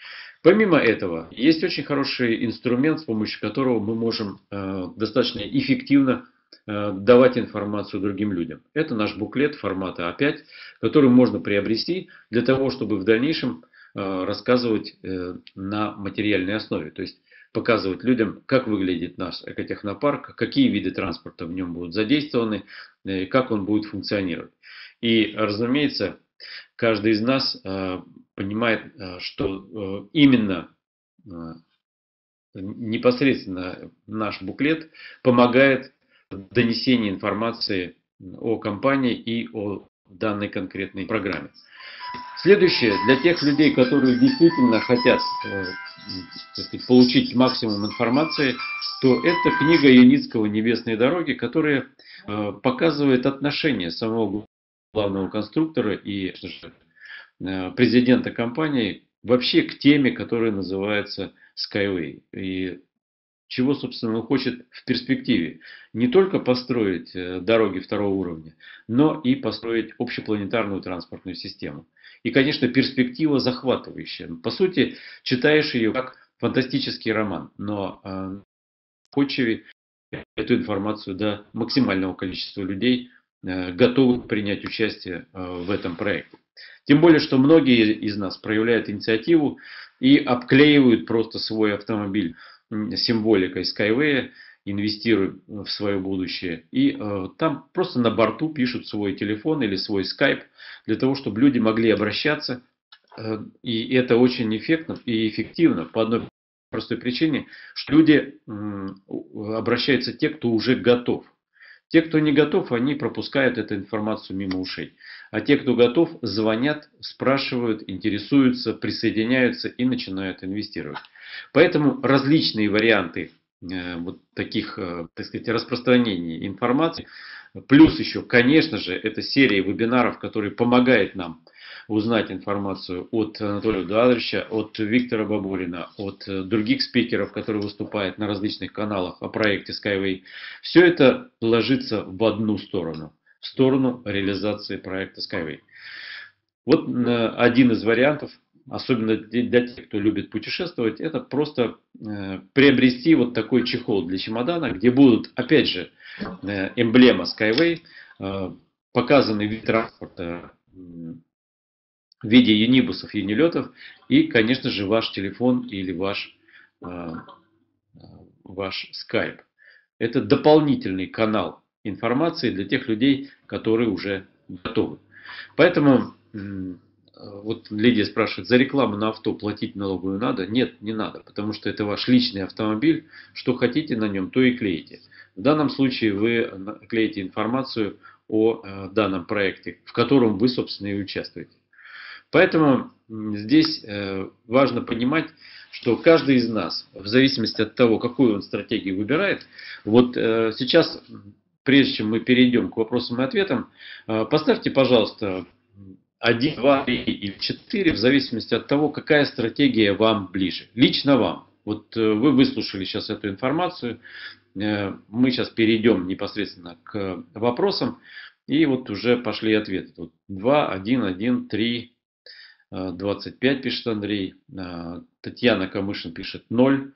Помимо этого, есть очень хороший инструмент, с помощью которого мы можем э, достаточно эффективно Э, давать информацию другим людям. Это наш буклет формата А5, который можно приобрести для того, чтобы в дальнейшем э, рассказывать э, на материальной основе. То есть показывать людям, как выглядит наш экотехнопарк, какие виды транспорта в нем будут задействованы, как он будет функционировать. И, разумеется, каждый из нас понимает, что именно непосредственно наш буклет помогает донесения информации о компании и о данной конкретной программе. Следующее, для тех людей, которые действительно хотят э, сказать, получить максимум информации, то это книга Юницкого «Небесные дороги», которая э, показывает отношение самого главного конструктора и э, президента компании вообще к теме, которая называется Skyway. И чего, собственно, он хочет в перспективе. Не только построить э, дороги второго уровня, но и построить общепланетарную транспортную систему. И, конечно, перспектива захватывающая. По сути, читаешь ее как фантастический роман, но э, хочешь эту информацию до максимального количества людей э, готовы принять участие в этом проекте. Тем более, что многие из нас проявляют инициативу и обклеивают просто свой автомобиль символикой Skyway, инвестируют в свое будущее. И э, там просто на борту пишут свой телефон или свой скайп для того, чтобы люди могли обращаться. Э, и это очень эффектно и эффективно по одной простой причине, что люди э, обращаются те, кто уже готов. Те, кто не готов, они пропускают эту информацию мимо ушей. А те, кто готов, звонят, спрашивают, интересуются, присоединяются и начинают инвестировать. Поэтому различные варианты э, вот таких, э, так сказать, распространений информации, плюс еще, конечно же, это серия вебинаров, которые помогают нам узнать информацию от Анатолия Эдуардовича, от Виктора Бабурина, от э, других спикеров, которые выступают на различных каналах о проекте Skyway, все это ложится в одну сторону, в сторону реализации проекта Skyway. Вот э, один из вариантов, особенно для тех, кто любит путешествовать, это просто э, приобрести вот такой чехол для чемодана, где будут, опять же, эмблема Skyway, показанный вид транспорта в виде юнибусов, юнилетов и, конечно же, ваш телефон или ваш, э, ваш скайп. Это дополнительный канал информации для тех людей, которые уже готовы. Поэтому вот Лидия спрашивает, за рекламу на авто платить налоговую надо? Нет, не надо, потому что это ваш личный автомобиль, что хотите на нем, то и клеите. В данном случае вы клеите информацию о э, данном проекте, в котором вы, собственно, и участвуете. Поэтому здесь э, важно понимать, что каждый из нас, в зависимости от того, какую он стратегию выбирает, вот э, сейчас, прежде чем мы перейдем к вопросам и ответам, э, поставьте, пожалуйста, 1, 2, 3 или 4, в зависимости от того, какая стратегия вам ближе. Лично вам. Вот вы выслушали сейчас эту информацию, мы сейчас перейдем непосредственно к вопросам, и вот уже пошли ответы. Тут 2, 1, 1, 3, 25 пишет Андрей. Татьяна Камышин пишет 0.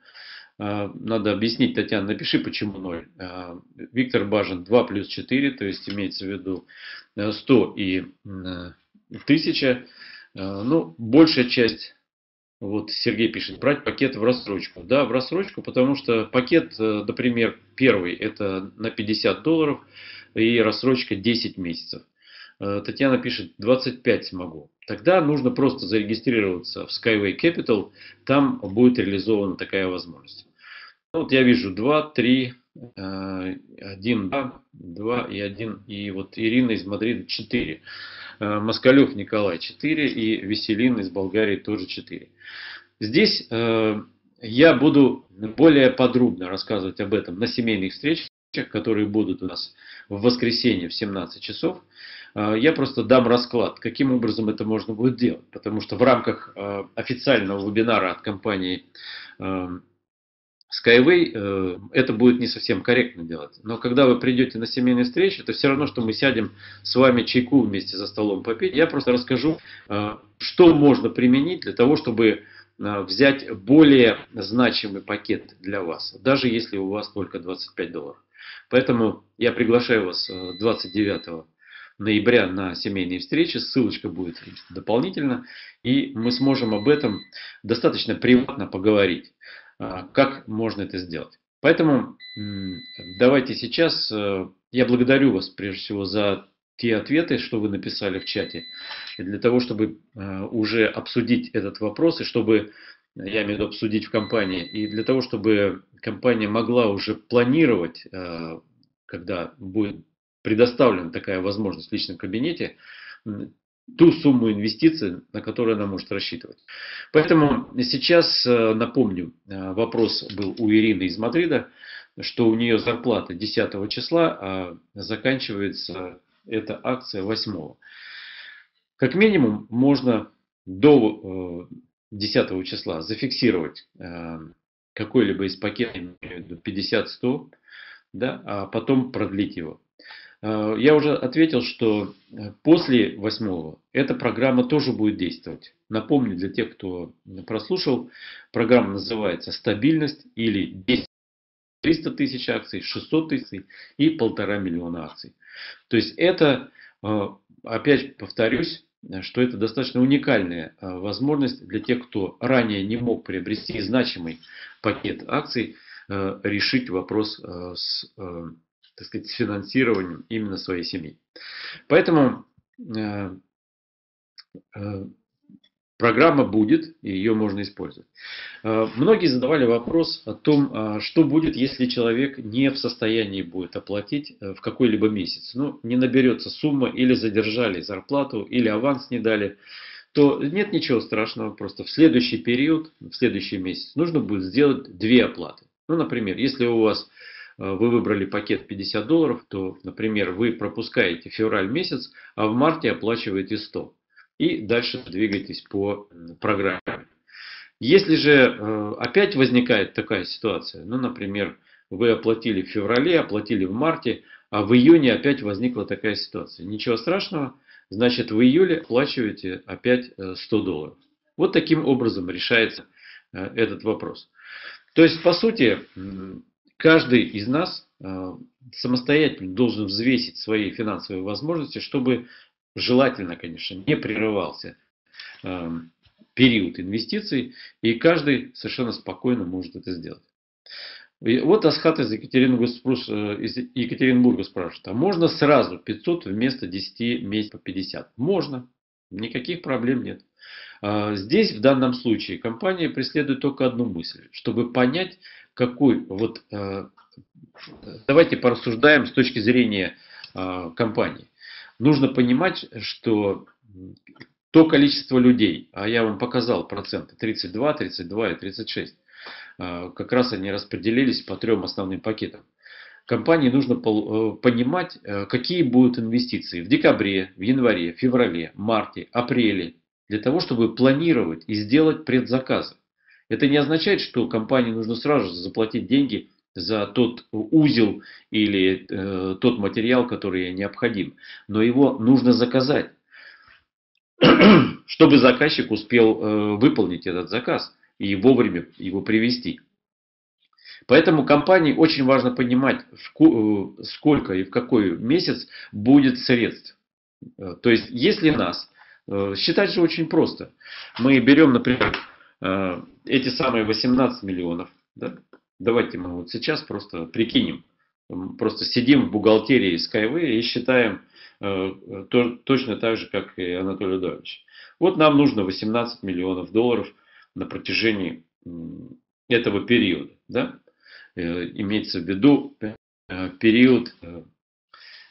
А, надо объяснить, Татьяна, напиши, почему 0. А, Виктор Бажин 2 плюс 4, то есть имеется в виду 100 и 1000. Ну, большая часть, вот Сергей пишет, брать пакет в рассрочку. Да, в рассрочку, потому что пакет, э, например, первый, это на 50 долларов и рассрочка 10 месяцев. Э, Татьяна пишет, 25 смогу. Тогда нужно просто зарегистрироваться в Skyway Capital, там будет реализована такая возможность. Ну, вот я вижу 2, 3, 1, 2, 2 и 1. И вот Ирина из Мадрида 4. Э, Москалев Николай 4 и Веселин из Болгарии тоже 4. Здесь э, я буду более подробно рассказывать об этом на семейных встречах, которые будут у нас в воскресенье в 17 часов. А, я просто дам расклад, каким образом это можно будет делать. Потому что в рамках а, официального вебинара от компании а, Skyway э, это будет не совсем корректно делать. Но когда вы придете на семейные встречи, это все равно, что мы сядем с вами чайку вместе за столом попить. Я просто расскажу, что можно применить для того, чтобы взять более значимый пакет для вас, даже если у вас только 25 долларов. Поэтому я приглашаю вас 29 э, ноября на семейные встречи. Ссылочка будет дополнительно. И мы сможем об этом достаточно приватно поговорить. А, как можно это сделать. Поэтому давайте сейчас, э, я благодарю вас прежде всего за те ответы, что вы написали в чате, для того, чтобы э, уже обсудить этот вопрос, и чтобы, я имею в виду обсудить в компании, и для того, чтобы компания могла уже планировать, э, когда будет предоставлена такая возможность в личном кабинете, ту сумму инвестиций, на которую она может рассчитывать. Поэтому сейчас э, напомню, э, вопрос был у Ирины из Мадрида, что у нее зарплата 10 числа, а заканчивается эта акция 8. Как минимум можно до 10 э, числа зафиксировать какой-либо из пакетов, 50-100, да, а потом продлить его. Э, я уже ответил, что э, после восьмого эта программа тоже будет действовать. Напомню для тех, кто прослушал, программа называется «Стабильность» или 10 300 тысяч акций, 600 тысяч и полтора миллиона акций. То есть это, э, опять повторюсь, что это достаточно уникальная возможность для тех, кто ранее не мог приобрести значимый пакет акций, решить вопрос с так сказать, с финансированием именно своей семьи. Поэтому э, э, программа будет, и ее можно использовать. Э, многие задавали вопрос о том, а что будет, если человек не в состоянии будет оплатить э, в какой-либо месяц. Ну, не наберется сумма, или задержали зарплату, или аванс не дали то нет ничего страшного, просто в следующий период, в следующий месяц нужно будет сделать две оплаты. Ну, например, если у вас вы выбрали пакет 50 долларов, то, например, вы пропускаете февраль месяц, а в марте оплачиваете 100. И дальше двигаетесь по программе. Если же э, опять возникает такая ситуация, ну, например, вы оплатили в феврале, оплатили в марте, а в июне опять возникла такая ситуация. Ничего страшного, значит в июле оплачиваете опять 100 э, долларов. Вот таким образом решается этот вопрос. То есть, по сути, Каждый из нас э, самостоятельно должен взвесить свои финансовые возможности, чтобы желательно, конечно, не прерывался э, период инвестиций, и каждый совершенно спокойно может это сделать. И вот Асхат из Екатеринбурга, э, спрашивает, а можно сразу 500 вместо 10 месяцев по 50? Можно, никаких проблем нет. А здесь в данном случае компания преследует только одну мысль, чтобы понять, какой, вот э, давайте порассуждаем с точки зрения э, компании. Нужно понимать, что то количество людей, а я вам показал проценты 32, 32 и 36, э, как раз они распределились по трем основным пакетам. Компании нужно понимать, какие будут инвестиции в декабре, в январе, феврале, марте, апреле, для того, чтобы планировать и сделать предзаказы. Это не означает, что компании нужно сразу заплатить деньги за тот узел или э, тот материал, который необходим. Но его нужно заказать, [CLEARS THROAT] чтобы заказчик успел э, выполнить этот заказ и вовремя его привести. Поэтому компании очень важно понимать, э, сколько и в какой месяц будет средств. Э, то есть, если нас, э, считать же очень просто. Мы берем, например, эти самые 18 миллионов, да, Давайте мы вот сейчас просто прикинем. Просто сидим в бухгалтерии Skyway и считаем э, то, точно так же, как и Анатолий Эдуардович. Вот нам нужно 18 миллионов долларов на протяжении этого периода. Да? Э, имеется в виду э, период э,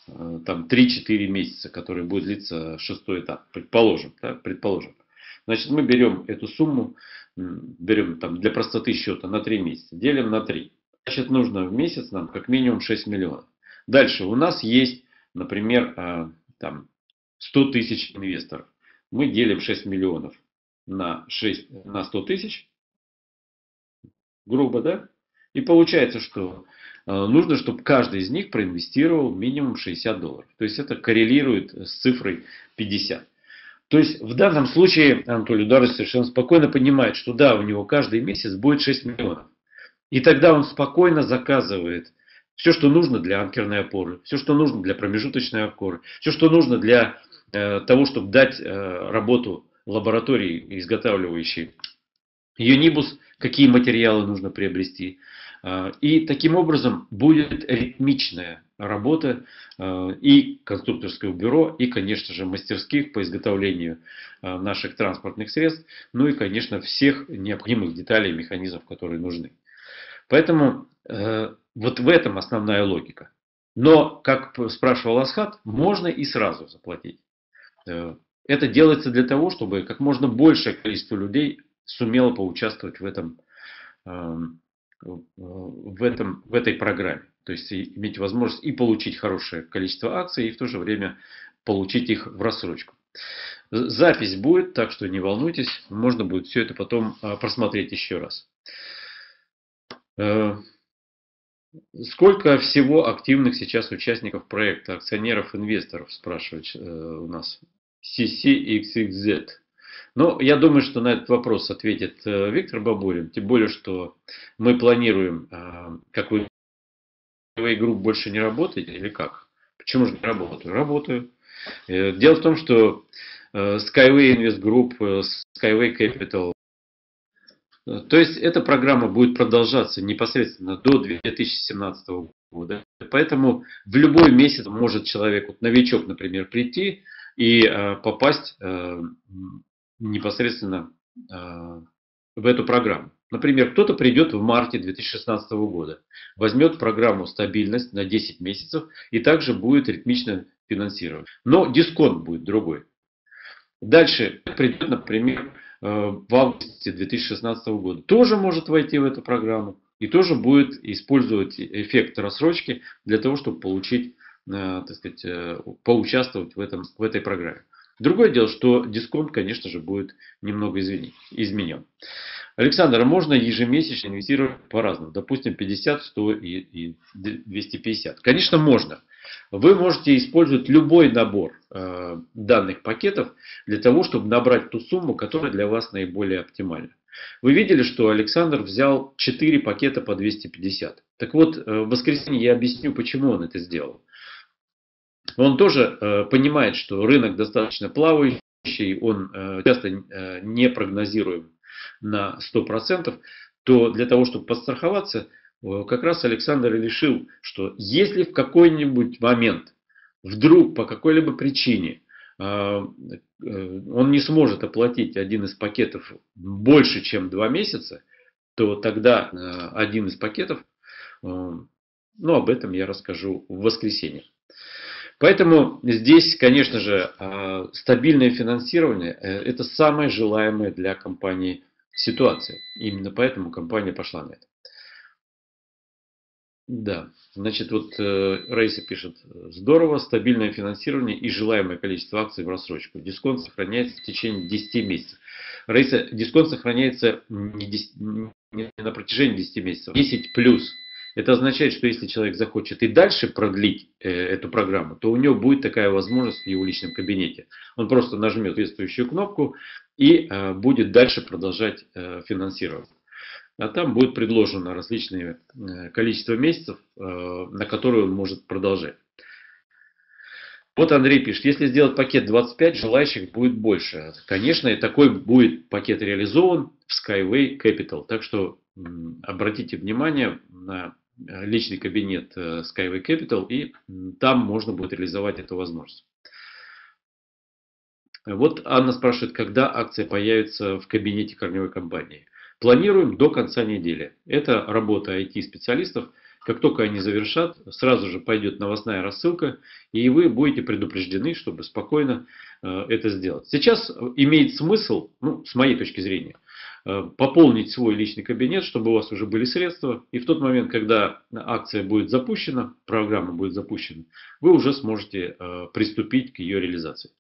э там 3-4 месяца, который будет длиться шестой этап, предположим. Да? предположим. Значит, мы берем эту сумму, берем там для простоты счета на 3 месяца, делим на 3. Значит, нужно в месяц нам как минимум 6 миллионов. Дальше у нас есть, например, а, там 100 тысяч инвесторов. Мы делим 6 миллионов на, 6, на 100 тысяч, грубо, да? И получается, что а, нужно, чтобы каждый из них проинвестировал минимум 60 долларов. То есть это коррелирует с цифрой 50. То есть в данном случае Анатолий Ударович совершенно спокойно понимает, что да, у него каждый месяц будет 6 миллионов. И тогда он спокойно заказывает все, что нужно для анкерной опоры, все, что нужно для промежуточной опоры, все, что нужно для э, того, чтобы дать э, работу лаборатории, изготавливающей Юнибус, какие материалы нужно приобрести. Э, и таким образом будет ритмичная работа э, и конструкторского бюро, и, конечно же, мастерских по изготовлению э, наших транспортных средств, ну и, конечно, всех необходимых деталей и механизмов, которые нужны. Поэтому э, вот в этом основная логика. Но, как спрашивал Асхат, можно и сразу заплатить. Это делается для того, чтобы как можно большее количество людей сумело поучаствовать в этом, в этом, в этой программе. То есть иметь возможность и получить хорошее количество акций, и в то же время получить их в рассрочку. Запись будет, так что не волнуйтесь, можно будет все это потом а, просмотреть еще раз. Э, сколько всего активных сейчас участников проекта, акционеров, инвесторов, спрашивает э, у нас CCXXZ. Ну, я думаю, что на этот вопрос ответит э, Виктор Бабурин, тем более, что мы планируем, как вы Skyway Group больше не работает или как? Почему же не работаю? Работаю. Э, дело в том, что э, Skyway Invest Group, э, Skyway Capital, то есть эта программа будет продолжаться непосредственно до 2017 года. Поэтому в любой месяц может человек, вот новичок, например, прийти и попасть непосредственно в эту программу. Например, кто-то придет в марте 2016 года, возьмет программу «Стабильность» на 10 месяцев и также будет ритмично финансировать. Но дисконт будет другой. Дальше придет, например, э, в августе 2016 года, тоже может войти в эту программу и тоже будет использовать эффект рассрочки для того, чтобы получить, э, так сказать, э, поучаствовать в, этом, в этой программе. Другое дело, что дисконт, конечно же, будет немного изменен. Александр, а можно ежемесячно инвестировать по-разному? Допустим, 50, 100 и 250. Конечно, можно. Вы можете использовать любой набор э, данных пакетов для того, чтобы набрать ту сумму, которая для вас наиболее оптимальна. Вы видели, что Александр взял 4 пакета по 250. Так вот, э, в воскресенье я объясню, почему он это сделал. Он тоже э, понимает, что рынок достаточно плавающий, он э, часто э, не на 100%, то для того, чтобы подстраховаться, э, как раз Александр решил, что если в какой-нибудь момент вдруг по какой-либо причине э, э, он не сможет оплатить один из пакетов больше, чем два месяца, то тогда один из пакетов, ну об этом я расскажу в воскресенье. Поэтому здесь, конечно же, э, стабильное финансирование – это самое желаемое для компании ситуация. Именно поэтому компания пошла на это. Да, значит, вот э, Рейса пишет, здорово, стабильное финансирование и желаемое количество акций в рассрочку. Дисконт сохраняется в течение 10 месяцев. Рейса, дисконт сохраняется не, 10, не на протяжении 10 месяцев, 10 плюс. Это означает, что если человек захочет и дальше продлить э, эту программу, то у него будет такая возможность в его личном кабинете. Он просто нажмет соответствующую кнопку и э, будет дальше продолжать э, финансировать а там будет предложено различное э, количество месяцев, на которые он может продолжать. Вот Андрей пишет, если сделать пакет 25, желающих будет больше. Конечно, и такой будет пакет реализован в Skyway Capital. Так что обратите внимание на личный кабинет Skyway Capital, и там можно будет реализовать эту возможность. Вот Анна спрашивает, когда акция появится в кабинете корневой компании. Планируем до конца недели. Это работа IT-специалистов. Как только они завершат, сразу же пойдет новостная рассылка, и вы будете предупреждены, чтобы спокойно э, это сделать. Сейчас имеет смысл, ну, с моей точки зрения, э, пополнить свой личный кабинет, чтобы у вас уже были средства, и в тот момент, когда акция будет запущена, программа будет запущена, вы уже сможете э, приступить к ее реализации.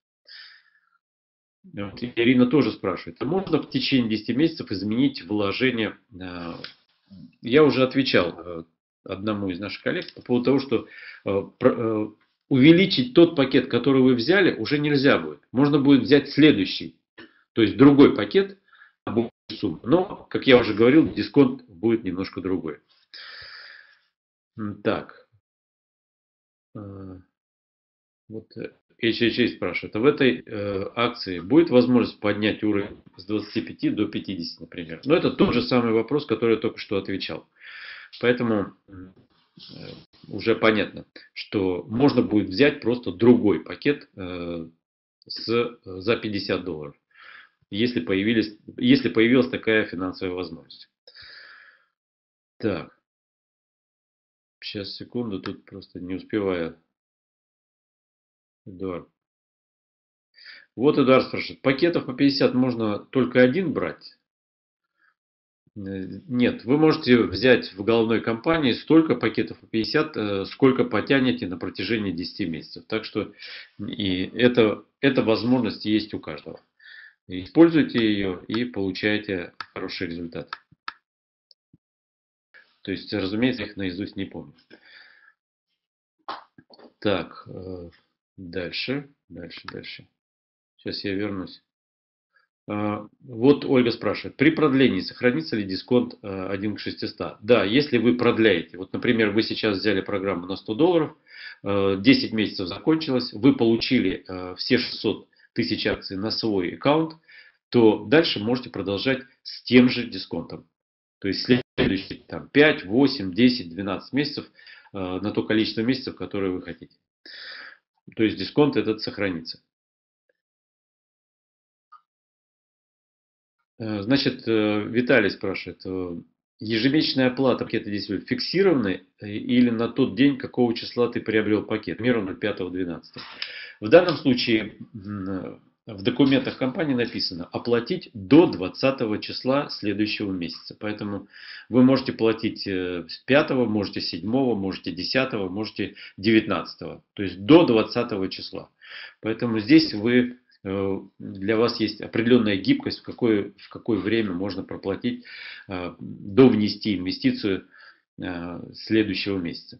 Вот Ирина тоже спрашивает, а можно в течение 10 месяцев изменить вложение? Э, я уже отвечал э, одному из наших коллег по поводу того, что э, увеличить тот пакет, который вы взяли, уже нельзя будет. Можно будет взять следующий, то есть другой пакет, сумму. Но, как я уже говорил, дисконт будет немножко другой. Так. Вот HHA спрашивает, а в этой э, акции будет возможность поднять уровень с 25 до 50, например? Но это тот же самый вопрос, который я только что отвечал. Поэтому э, уже понятно, что можно будет взять просто другой пакет э, с, за 50 долларов, если, появились, если появилась такая финансовая возможность. Так, сейчас секунду, тут просто не успеваю Эдуард. Вот Эдуард спрашивает, пакетов по 50 можно только один брать? Э, нет, вы можете взять в головной компании столько пакетов по 50, э, сколько потянете на протяжении 10 месяцев. Так что и это, эта возможность есть у каждого. Используйте ее и получаете хороший результат. То есть, разумеется, их наизусть не помню. Так, э, Дальше, дальше, дальше. Сейчас я вернусь. А, вот Ольга спрашивает, при продлении сохранится ли дисконт 1 а, к 600? Да, если вы продляете. Вот, например, вы сейчас взяли программу на 100 долларов, 10 а, месяцев закончилось, вы получили все 600 тысяч акций на свой аккаунт, то дальше можете продолжать с тем же дисконтом. То есть следующие там, 5, 8, 10, 12 месяцев на то количество месяцев, которые вы хотите. То есть дисконт этот сохранится. Э, значит, э, Виталий спрашивает, э, ежемесячная оплата пакета действует фиксированная или на тот день, какого числа ты приобрел пакет, на 5-12. В данном случае в документах компании написано оплатить до 20 числа следующего месяца. Поэтому вы можете платить э, с 5, можете 7, можете 10, можете 19. То есть до 20 числа. Поэтому здесь вы, э, для вас есть определенная гибкость, в какое, в какое время можно проплатить, э, до внести инвестицию следующего месяца.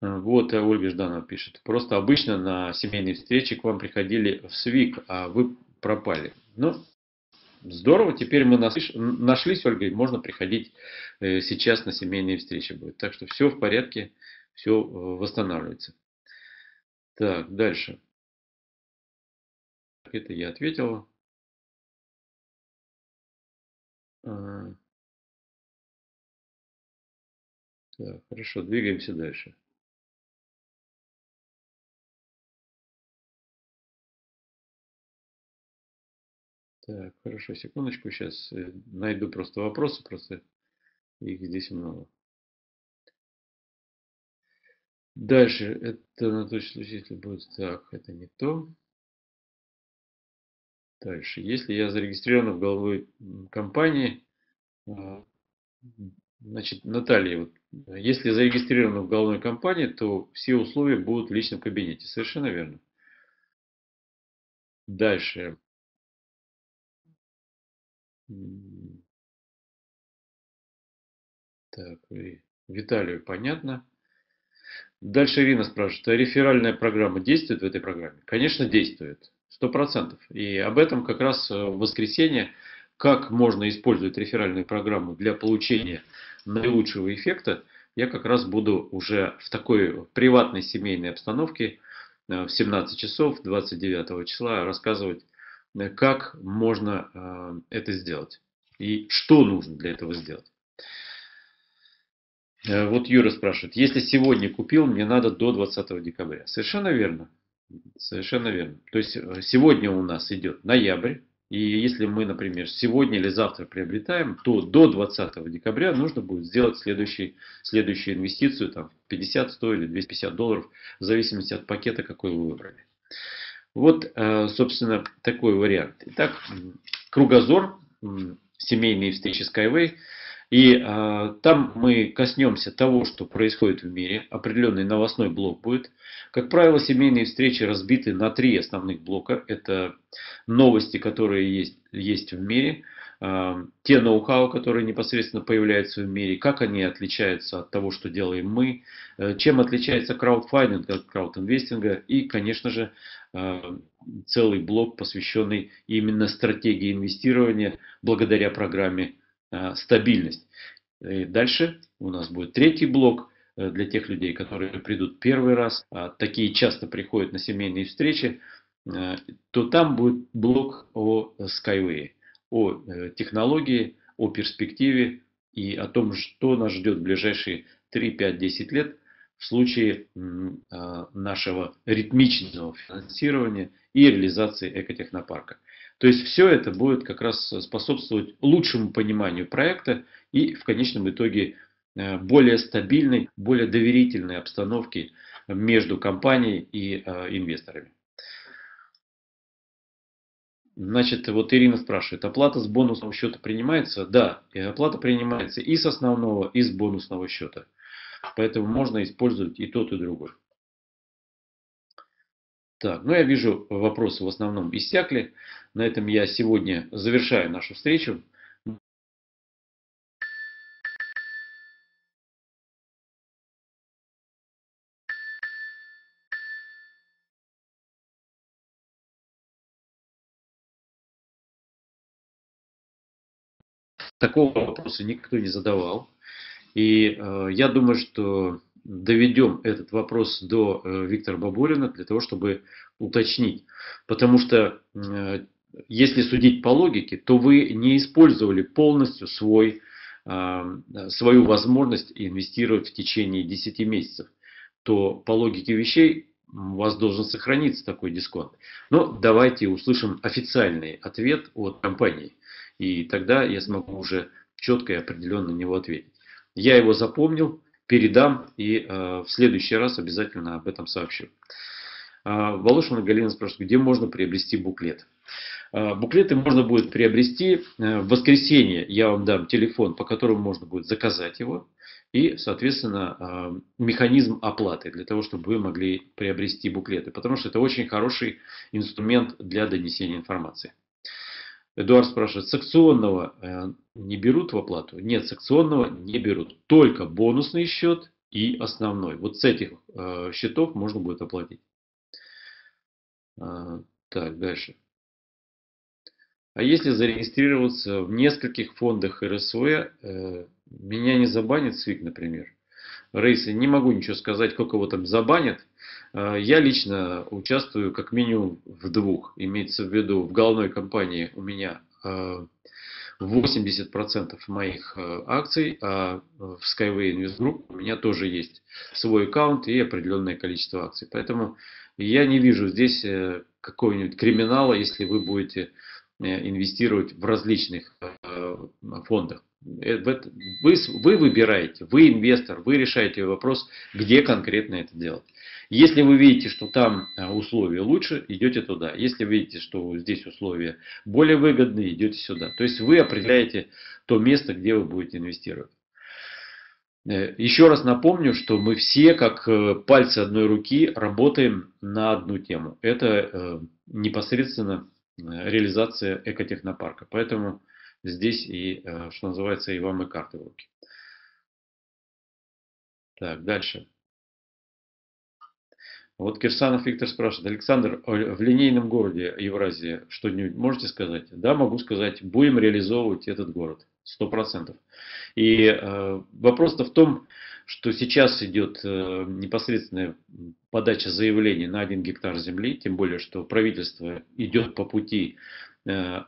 Вот э, Ольга Жданова пишет. Просто обычно на семейные встречи к вам приходили в СВИК, а вы пропали. Ну, здорово, теперь мы нашлись, Ольга, и можно приходить э, сейчас на семейные встречи будет. Так что все в порядке, все восстанавливается. Так, дальше. Это я ответила. Так, хорошо, двигаемся дальше. Так, хорошо, секундочку, сейчас э, найду просто вопросы, просто их здесь много. Дальше, это на точный случай, если будет так, это не то. Дальше, если я зарегистрирован в головой компании, а, значит, Наталья, вот, если зарегистрирован в головной компании, то все условия будут в личном кабинете. Совершенно верно. Дальше. Так, Виталию понятно. Дальше Ирина спрашивает, а реферальная программа действует в этой программе? Конечно, действует. Сто процентов. И об этом как раз в воскресенье, как можно использовать реферальную программу для получения наилучшего эффекта, я как раз буду уже в такой приватной семейной обстановке э, в 17 часов 29 числа рассказывать, э, как можно э, это сделать и что нужно для этого сделать. Вот Юра спрашивает, если сегодня купил, мне надо до 20 декабря. Совершенно верно. Совершенно верно. То есть сегодня у нас идет ноябрь, и если мы, например, сегодня или завтра приобретаем, то до 20 декабря нужно будет сделать следующий, следующую инвестицию, там 50, 100 или 250 долларов, в зависимости от пакета, какой вы выбрали. Вот, э, собственно, такой вариант. Итак, кругозор, семейные встречи Skyway – и э, там мы коснемся того, что происходит в мире. Определенный новостной блок будет. Как правило, семейные встречи разбиты на три основных блока. Это новости, которые есть, есть в мире. Э, те ноу-хау, которые непосредственно появляются в мире. Как они отличаются от того, что делаем мы. Э, чем отличается краудфандинг от краудинвестинга. И, конечно же, целый блок, посвященный именно стратегии инвестирования благодаря программе Э, стабильность. И дальше у нас будет третий блок э, для тех людей, которые придут первый раз. А такие часто приходят на семейные встречи. Э, то там будет блок о Skyway, о технологии, о перспективе и о том, что нас ждет в ближайшие 3, 5, 10 лет в случае нашего ритмичного финансирования и реализации экотехнопарка. То есть все это будет как раз способствовать лучшему пониманию проекта и в конечном итоге э, более стабильной, более доверительной обстановке между компанией и э, инвесторами. Значит, вот Ирина спрашивает, оплата с бонусного счета принимается? Да, оплата принимается и с основного, и с бонусного счета. Поэтому можно использовать и тот, и другой. Так, ну я вижу, вопросы в основном иссякли. На этом я сегодня завершаю нашу встречу. Такого вопроса никто не задавал. И э, я думаю, что доведем этот вопрос до э, Виктора Бабурина для того, чтобы уточнить. Потому что э, если судить по логике, то вы не использовали полностью свой, э, свою возможность инвестировать в течение 10 месяцев. То по логике вещей у вас должен сохраниться такой дисконт. Но давайте услышим официальный ответ от компании. И тогда я смогу уже четко и определенно на него ответить. Я его запомнил, передам и э, в следующий раз обязательно об этом сообщу. Э, Волошина Галина спрашивает, где можно приобрести буклет. Э, буклеты можно будет приобрести в воскресенье. Я вам дам телефон, по которому можно будет заказать его. И, соответственно, механизм оплаты для того, чтобы вы могли приобрести буклеты. Потому что это очень хороший инструмент для донесения информации. Эдуард спрашивает, секционного э, не берут в оплату? Нет, секционного не берут. Только бонусный счет и основной. Вот с этих э, счетов можно будет оплатить. А, так, дальше. А если зарегистрироваться в нескольких фондах РСВ, э, меня не забанит СВИК, например? Рейсы, не могу ничего сказать, сколько его там забанят. Э, я лично участвую как минимум в двух. Имеется в виду, в головной компании у меня 80% э, моих э, акций, а в Skyway Invest Group у меня тоже есть свой аккаунт и определенное количество акций. Поэтому я не вижу здесь какого-нибудь криминала, если вы будете инвестировать в различных фондах. вы, вы выбираете, вы инвестор, вы решаете вопрос, где конкретно это делать. Если вы видите, что там условия лучше, идете туда. Если видите, что здесь условия более выгодные, идете сюда. То есть вы определяете то место, где вы будете инвестировать. Э, еще раз напомню, что мы все, как э, пальцы одной руки, работаем на одну тему. Это э, непосредственно реализация экотехнопарка. Поэтому здесь и, что называется, и вам и карты в руки. Так, дальше. Вот Кирсанов Виктор спрашивает, Александр, в линейном городе Евразия что-нибудь можете сказать? Да, могу сказать, будем реализовывать этот город. Сто процентов. И э, вопрос-то в том, что сейчас идет э, непосредственная подача заявлений на один гектар земли, тем более, что правительство идет по пути э,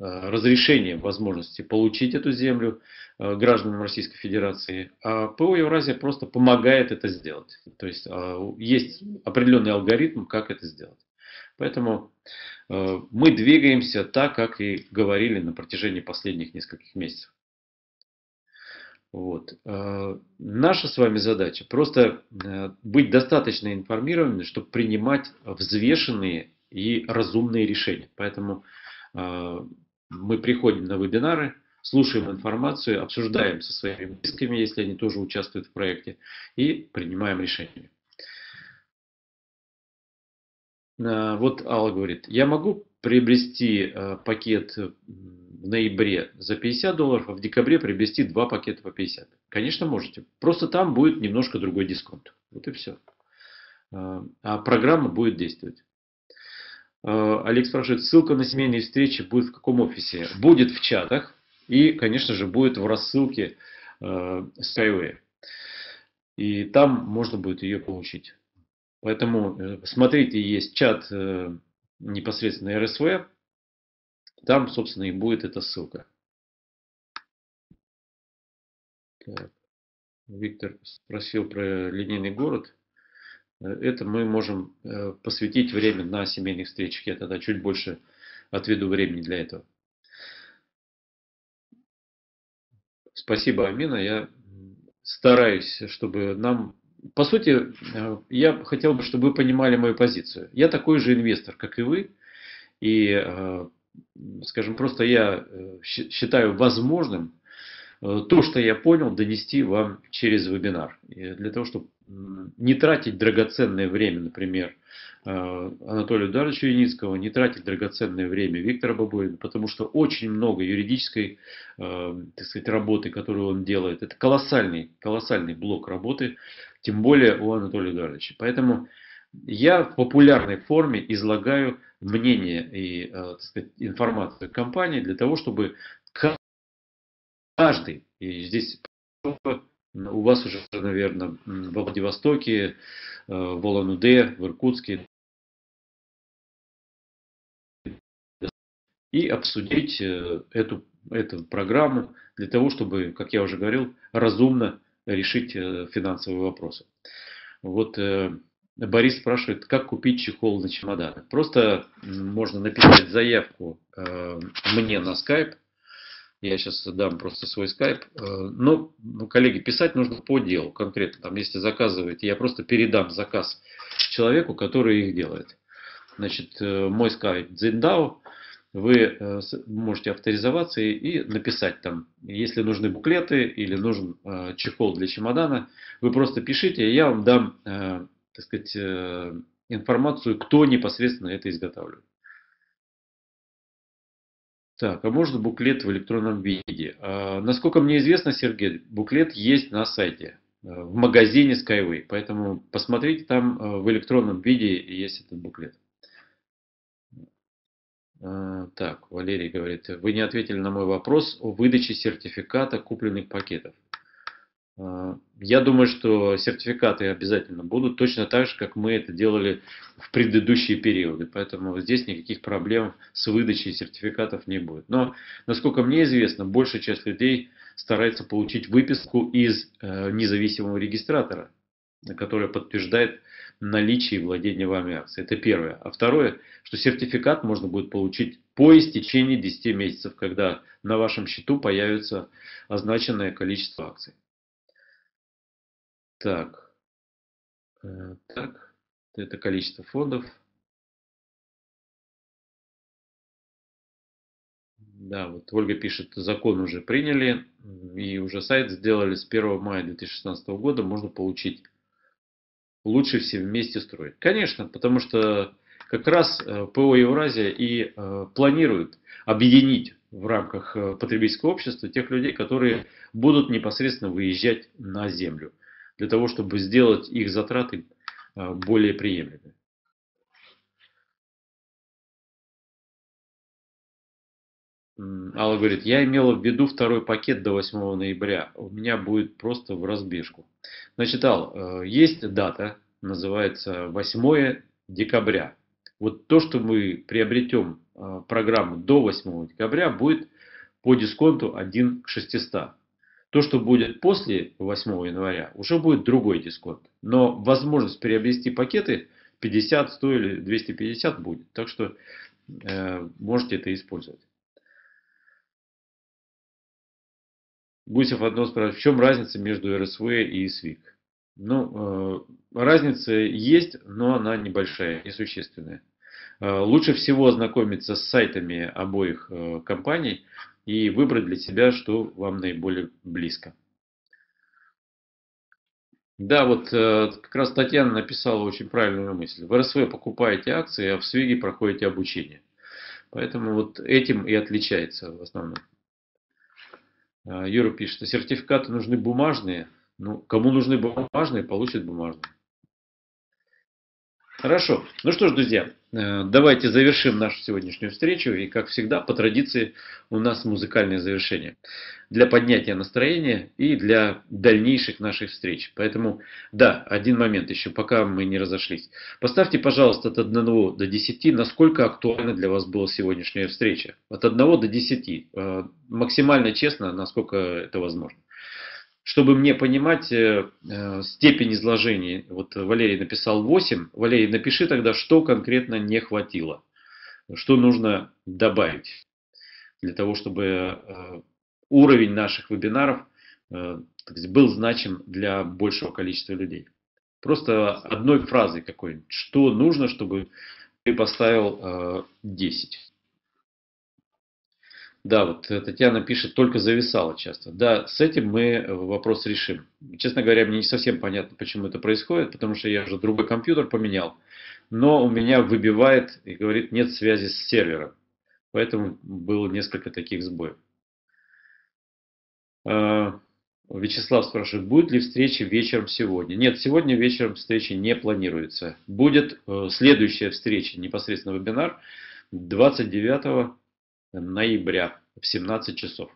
э разрешения возможности получить эту землю э, гражданам Российской Федерации, а ПО Евразия просто помогает это сделать. То есть э, есть определенный алгоритм, как это сделать. Поэтому мы двигаемся так, как и говорили на протяжении последних нескольких месяцев. Вот. Наша с вами задача просто быть достаточно информированными, чтобы принимать взвешенные и разумные решения. Поэтому мы приходим на вебинары, слушаем информацию, обсуждаем со своими близкими, если они тоже участвуют в проекте, и принимаем решения. Э, вот Алла говорит, я могу приобрести э, пакет в ноябре за 50 долларов, а в декабре приобрести два пакета по 50. Конечно, можете. Просто там будет немножко другой дисконт. Вот и все. Э, а программа будет действовать. Олег спрашивает, ссылка на семейные встречи будет в каком офисе? Будет в чатах и, конечно же, будет в рассылке Skyway. И там можно будет ее получить. Поэтому э, смотрите, есть чат э, непосредственно РСВ. Там, собственно, и будет эта ссылка. Так. Виктор спросил про линейный город. Э, это мы можем посвятить время на семейных встречах. Я тогда чуть больше отведу времени для этого. Спасибо, Амина. Я стараюсь, чтобы нам по сути, э, я хотел бы, чтобы вы понимали мою позицию. Я такой же инвестор, как и вы. И, э, скажем, просто я э, считаю возможным то, что я понял, донести вам через вебинар. И для того, чтобы не тратить драгоценное время, например, Анатолию Эдуардовичу Яницкого, не тратить драгоценное время Виктора Бабоина, потому что очень много юридической так сказать, работы, которую он делает. Это колоссальный, колоссальный блок работы, тем более у Анатолия Эдуардовича. Поэтому я в популярной форме излагаю мнение и э, так сказать, информацию компании для того, чтобы каждый, и здесь у вас уже, наверное, во Владивостоке, э, в Улан-Удэ, в Иркутске, и обсудить э, эту, эту программу для того, чтобы, как я уже говорил, разумно решить э, финансовые вопросы. Вот Борис спрашивает, как купить чехол на чемодан. Просто можно написать заявку мне на скайп. Я сейчас дам просто свой скайп. Но, ну, коллеги, писать нужно по делу конкретно. Там, если заказываете, я просто передам заказ человеку, который их делает. Значит, мой скайп Zindao вы э, можете авторизоваться и написать там, если нужны буклеты или нужен э, чехол для чемодана, вы просто пишите, и я вам дам, э, так сказать, информацию, кто непосредственно это изготавливает. Так, а может буклет в электронном виде? А, насколько мне известно, Сергей, буклет есть на сайте, в магазине Skyway. Поэтому посмотрите, там в электронном виде есть этот буклет. А, так, Валерий говорит, вы не ответили на мой вопрос о выдаче сертификата купленных пакетов. А, я думаю, что сертификаты обязательно будут, точно так же, как мы это делали в предыдущие периоды. Поэтому здесь никаких проблем с выдачей сертификатов не будет. Но, насколько мне известно, большая часть людей старается получить выписку из э, независимого регистратора, которая подтверждает наличии владения вами акцией. Это первое. А второе, что сертификат можно будет получить по истечении 10 месяцев, когда на вашем счету появится означенное количество акций. Так, э, так, это количество фондов. Да, вот Ольга пишет, закон уже приняли и уже сайт сделали с 1 мая 2016 года, можно получить. Лучше все вместе строить. Конечно, потому что как раз э, ПО Евразия и э, планирует объединить в рамках потребительского общества тех людей, которые будут непосредственно выезжать на землю, для того, чтобы сделать их затраты более приемлемыми. Алла говорит, я имела в виду второй пакет до 8 ноября. У меня будет просто в разбежку. Значит, Алла, э, есть дата, называется 8 декабря. Вот то, что мы приобретем э, программу до 8 декабря, будет по дисконту 1 к 600. То, что будет после 8 января, уже будет другой дисконт. Но возможность приобрести пакеты 50, 100 или 250 будет. Так что э, можете это использовать. Гусев одно спрашивает, в чем разница между РСВ и СВИК? Ну, э, разница есть, но она небольшая, несущественная. Э, лучше всего ознакомиться с сайтами обоих э, компаний и выбрать для себя, что вам наиболее близко. Да, вот как раз Татьяна написала очень правильную мысль. В РСВ покупаете акции, а в СВИГе проходите обучение. Поэтому вот этим и отличается в основном. А, Юра пишет, сертификаты нужны бумажные. Ну, кому нужны бумажные, получат бумажные. Хорошо. Ну что ж, друзья, э, давайте завершим нашу сегодняшнюю встречу. И, как всегда, по традиции у нас музыкальное завершение. Для поднятия настроения и для дальнейших наших встреч. Поэтому, да, один момент еще, пока мы не разошлись. Поставьте, пожалуйста, от 1 до 10, насколько актуальна для вас была сегодняшняя встреча. От 1 до 10. Э, максимально честно, насколько это возможно чтобы мне понимать э, э, степень изложения, вот Валерий написал 8, Валерий, напиши тогда, что конкретно не хватило, что нужно добавить для того, чтобы э, уровень наших вебинаров э, был значим для большего количества людей. Просто одной фразой какой-нибудь, что нужно, чтобы ты поставил э, 10. Да, вот э, Татьяна пишет, только зависала часто. Да, с этим мы э, вопрос решим. Честно говоря, мне не совсем понятно, почему это происходит, потому что я уже другой компьютер поменял. Но у меня выбивает и говорит, нет связи с сервером. Поэтому было несколько таких сбоев. А, Вячеслав спрашивает, будет ли встреча вечером сегодня? Нет, сегодня вечером встречи не планируется. Будет э, следующая встреча, непосредственно вебинар, 29 ноября в 17 часов.